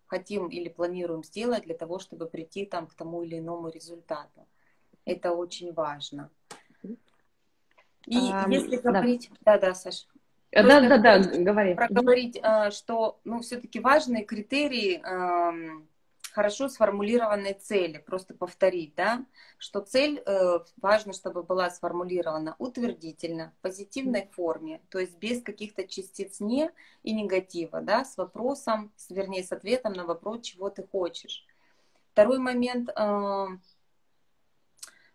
хотим или планируем сделать для того, чтобы прийти там, к тому или иному результату. Это очень важно. И um, если говорить... Да, да, Саша. Да, да, да, говори. Проговорить, что, ну, все-таки важные критерии хорошо сформулированной цели, просто повторить, да, что цель э, важно, чтобы была сформулирована утвердительно, в позитивной форме, то есть без каких-то частиц не и негатива, да, с вопросом, с, вернее, с ответом на вопрос, чего ты хочешь. Второй момент, э,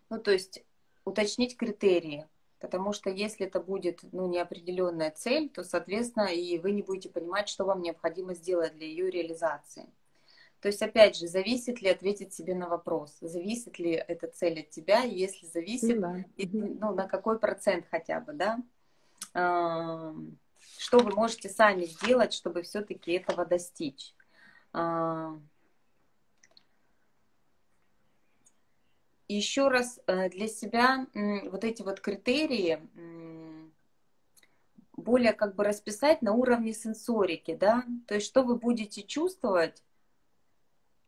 ну, то есть уточнить критерии, потому что если это будет ну, неопределенная цель, то, соответственно, и вы не будете понимать, что вам необходимо сделать для ее реализации. То есть, опять же, зависит ли ответить себе на вопрос, зависит ли эта цель от тебя, если зависит, да. ну, на какой процент хотя бы, да? Что вы можете сами сделать, чтобы все-таки этого достичь? Еще раз э, для себя вот эти вот критерии более как бы расписать на уровне сенсорики, да, то есть что вы будете чувствовать,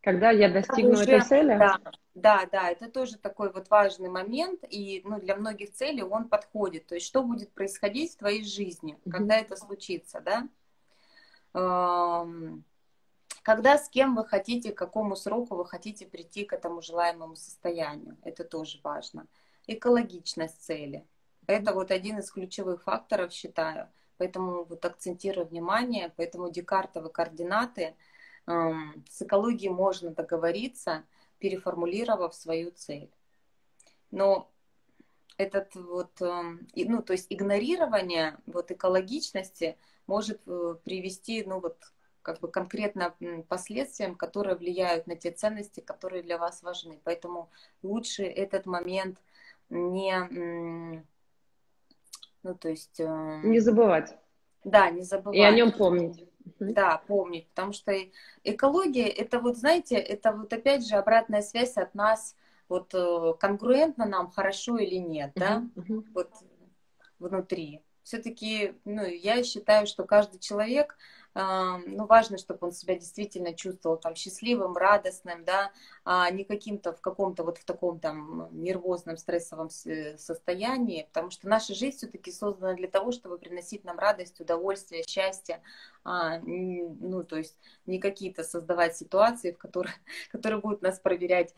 когда я достигну уже, этой цели? Да, да, да, это тоже такой вот важный момент, и ну, для многих целей он подходит. То есть, что будет происходить в твоей жизни, mm-hmm. когда это случится, да? Когда с кем вы хотите, к какому сроку вы хотите прийти к этому желаемому состоянию, это тоже важно. Экологичность цели. Это вот один из ключевых факторов, считаю. Поэтому вот акцентирую внимание, поэтому декартовые координаты – с экологией можно договориться, переформулировав свою цель. Но этот вот, ну, то есть игнорирование вот экологичности может э, привести, ну, вот, как бы конкретно последствиям, которые влияют на те ценности, которые для вас важны. Поэтому лучше этот момент не, ну, то есть... Не забывать. Да, не забывать. И о нем помнить. Да, помнить, потому что экология, это вот, знаете, это вот опять же обратная связь от нас, вот э, конгруентно нам хорошо или нет, да, вот внутри. Все-таки, ну, я считаю, что каждый человек ну, важно, чтобы он себя действительно чувствовал там счастливым, радостным, да, а не каким-то в каком-то вот в таком там нервозном, стрессовом состоянии, потому что наша жизнь все-таки создана для того, чтобы приносить нам радость, удовольствие, счастье, а, ну, то есть не какие-то создавать ситуации, в которых, [LAUGHS] которые будут нас проверять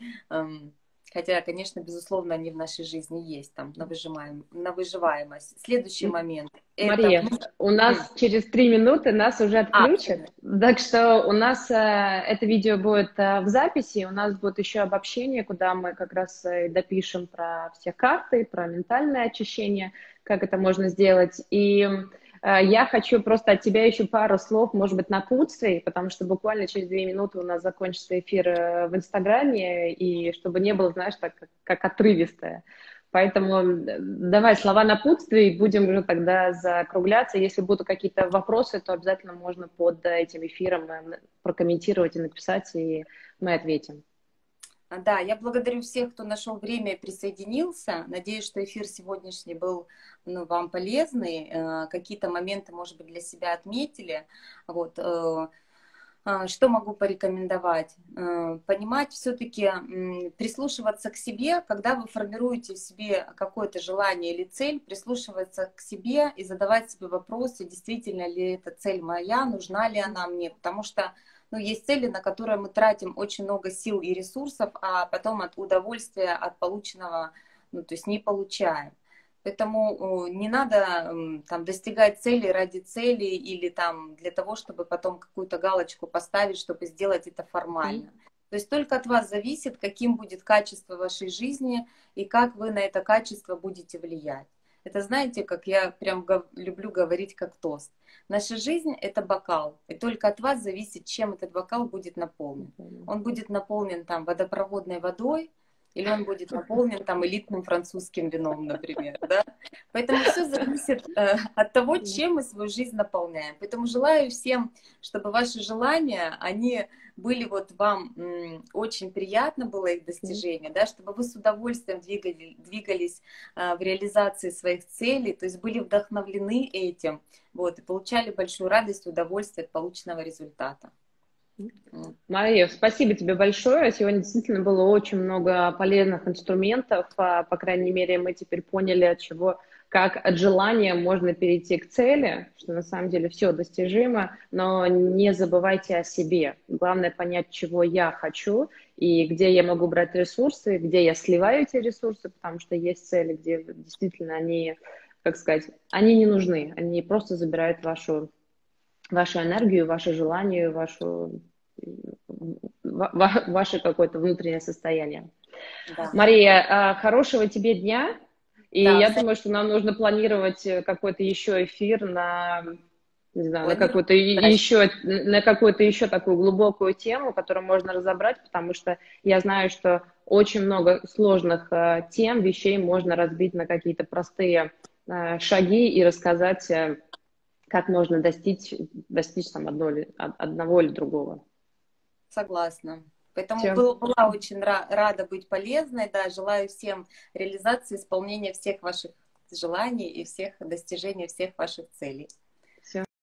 Хотя, конечно, безусловно, они в нашей жизни есть, там, на, выжимаем, на выживаемость. Следующий момент. Мария, это... у нас через три минуты нас уже а, отключат. А, так что у нас э, это видео будет э, в записи, у нас будет еще обобщение, куда мы как раз э, допишем про все карты, про ментальное очищение, как это можно сделать. И я хочу просто от тебя еще пару слов, может быть, напутствий, потому что буквально через две минуты у нас закончится эфир э, в Инстаграме, и чтобы не было, знаешь, так как отрывистое. Поэтому давай слова напутствий, будем уже тогда закругляться. Если будут какие-то вопросы, то обязательно можно под этим эфиром э, прокомментировать и написать, и мы ответим. Да, я благодарю всех, кто нашел время и присоединился. Надеюсь, что эфир сегодняшний был ну, вам полезный. Э, какие-то моменты, может быть, для себя отметили. Вот. Э, э, что могу порекомендовать? Понимать все-таки, прислушиваться к себе, когда вы формируете в себе какое-то желание или цель, прислушиваться к себе и задавать себе вопросы, действительно ли эта цель моя, нужна ли она мне. Потому что ну, есть цели, на которые мы тратим очень много сил и ресурсов, а потом от удовольствия от полученного, ну, то есть не получаем. Поэтому не надо там, достигать цели ради цели или там, для того, чтобы потом какую-то галочку поставить, чтобы сделать это формально. То есть только от вас зависит, каким будет качество вашей жизни и как вы на это качество будете влиять. Это знаете, как я прям люблю говорить как тост. Наша жизнь – это бокал, и только от вас зависит, чем этот бокал будет наполнен. Он будет наполнен там водопроводной водой, или он будет наполнен там элитным французским вином, например, да? Поэтому все зависит э, от того, чем мы свою жизнь наполняем. Поэтому желаю всем, чтобы ваши желания, они были вот вам м, очень приятно было их достижение, да, чтобы вы с удовольствием двигали, двигались э, в реализации своих целей, то есть были вдохновлены этим, вот, и получали большую радость, удовольствие от полученного результата. Мария, спасибо тебе большое. Сегодня действительно было очень много полезных инструментов. А, по крайней мере, мы теперь поняли, от чего как от желания можно перейти к цели, что на самом деле все достижимо, но не забывайте о себе. Главное понять, чего я хочу и где я могу брать ресурсы, где я сливаю эти ресурсы, потому что есть цели, где действительно они, как сказать, они не нужны, они просто забирают вашу, вашу энергию, ваше желание, вашу, ваше какое-то внутреннее состояние. Да. Мария, а, хорошего тебе дня. И да, я думаю, что нам нужно планировать э, какой-то еще эфир на не знаю, на какую-то еще, на какую-то еще такую глубокую тему, которую можно разобрать, потому что я знаю, что очень много сложных э, тем, вещей можно разбить на какие-то простые э, шаги и рассказать, э, как можно достичь, достичь там одно, одного или другого. Согласна. Поэтому был, была очень рада быть полезной, да, желаю всем реализации, исполнения всех ваших желаний и всех достижения всех ваших целей.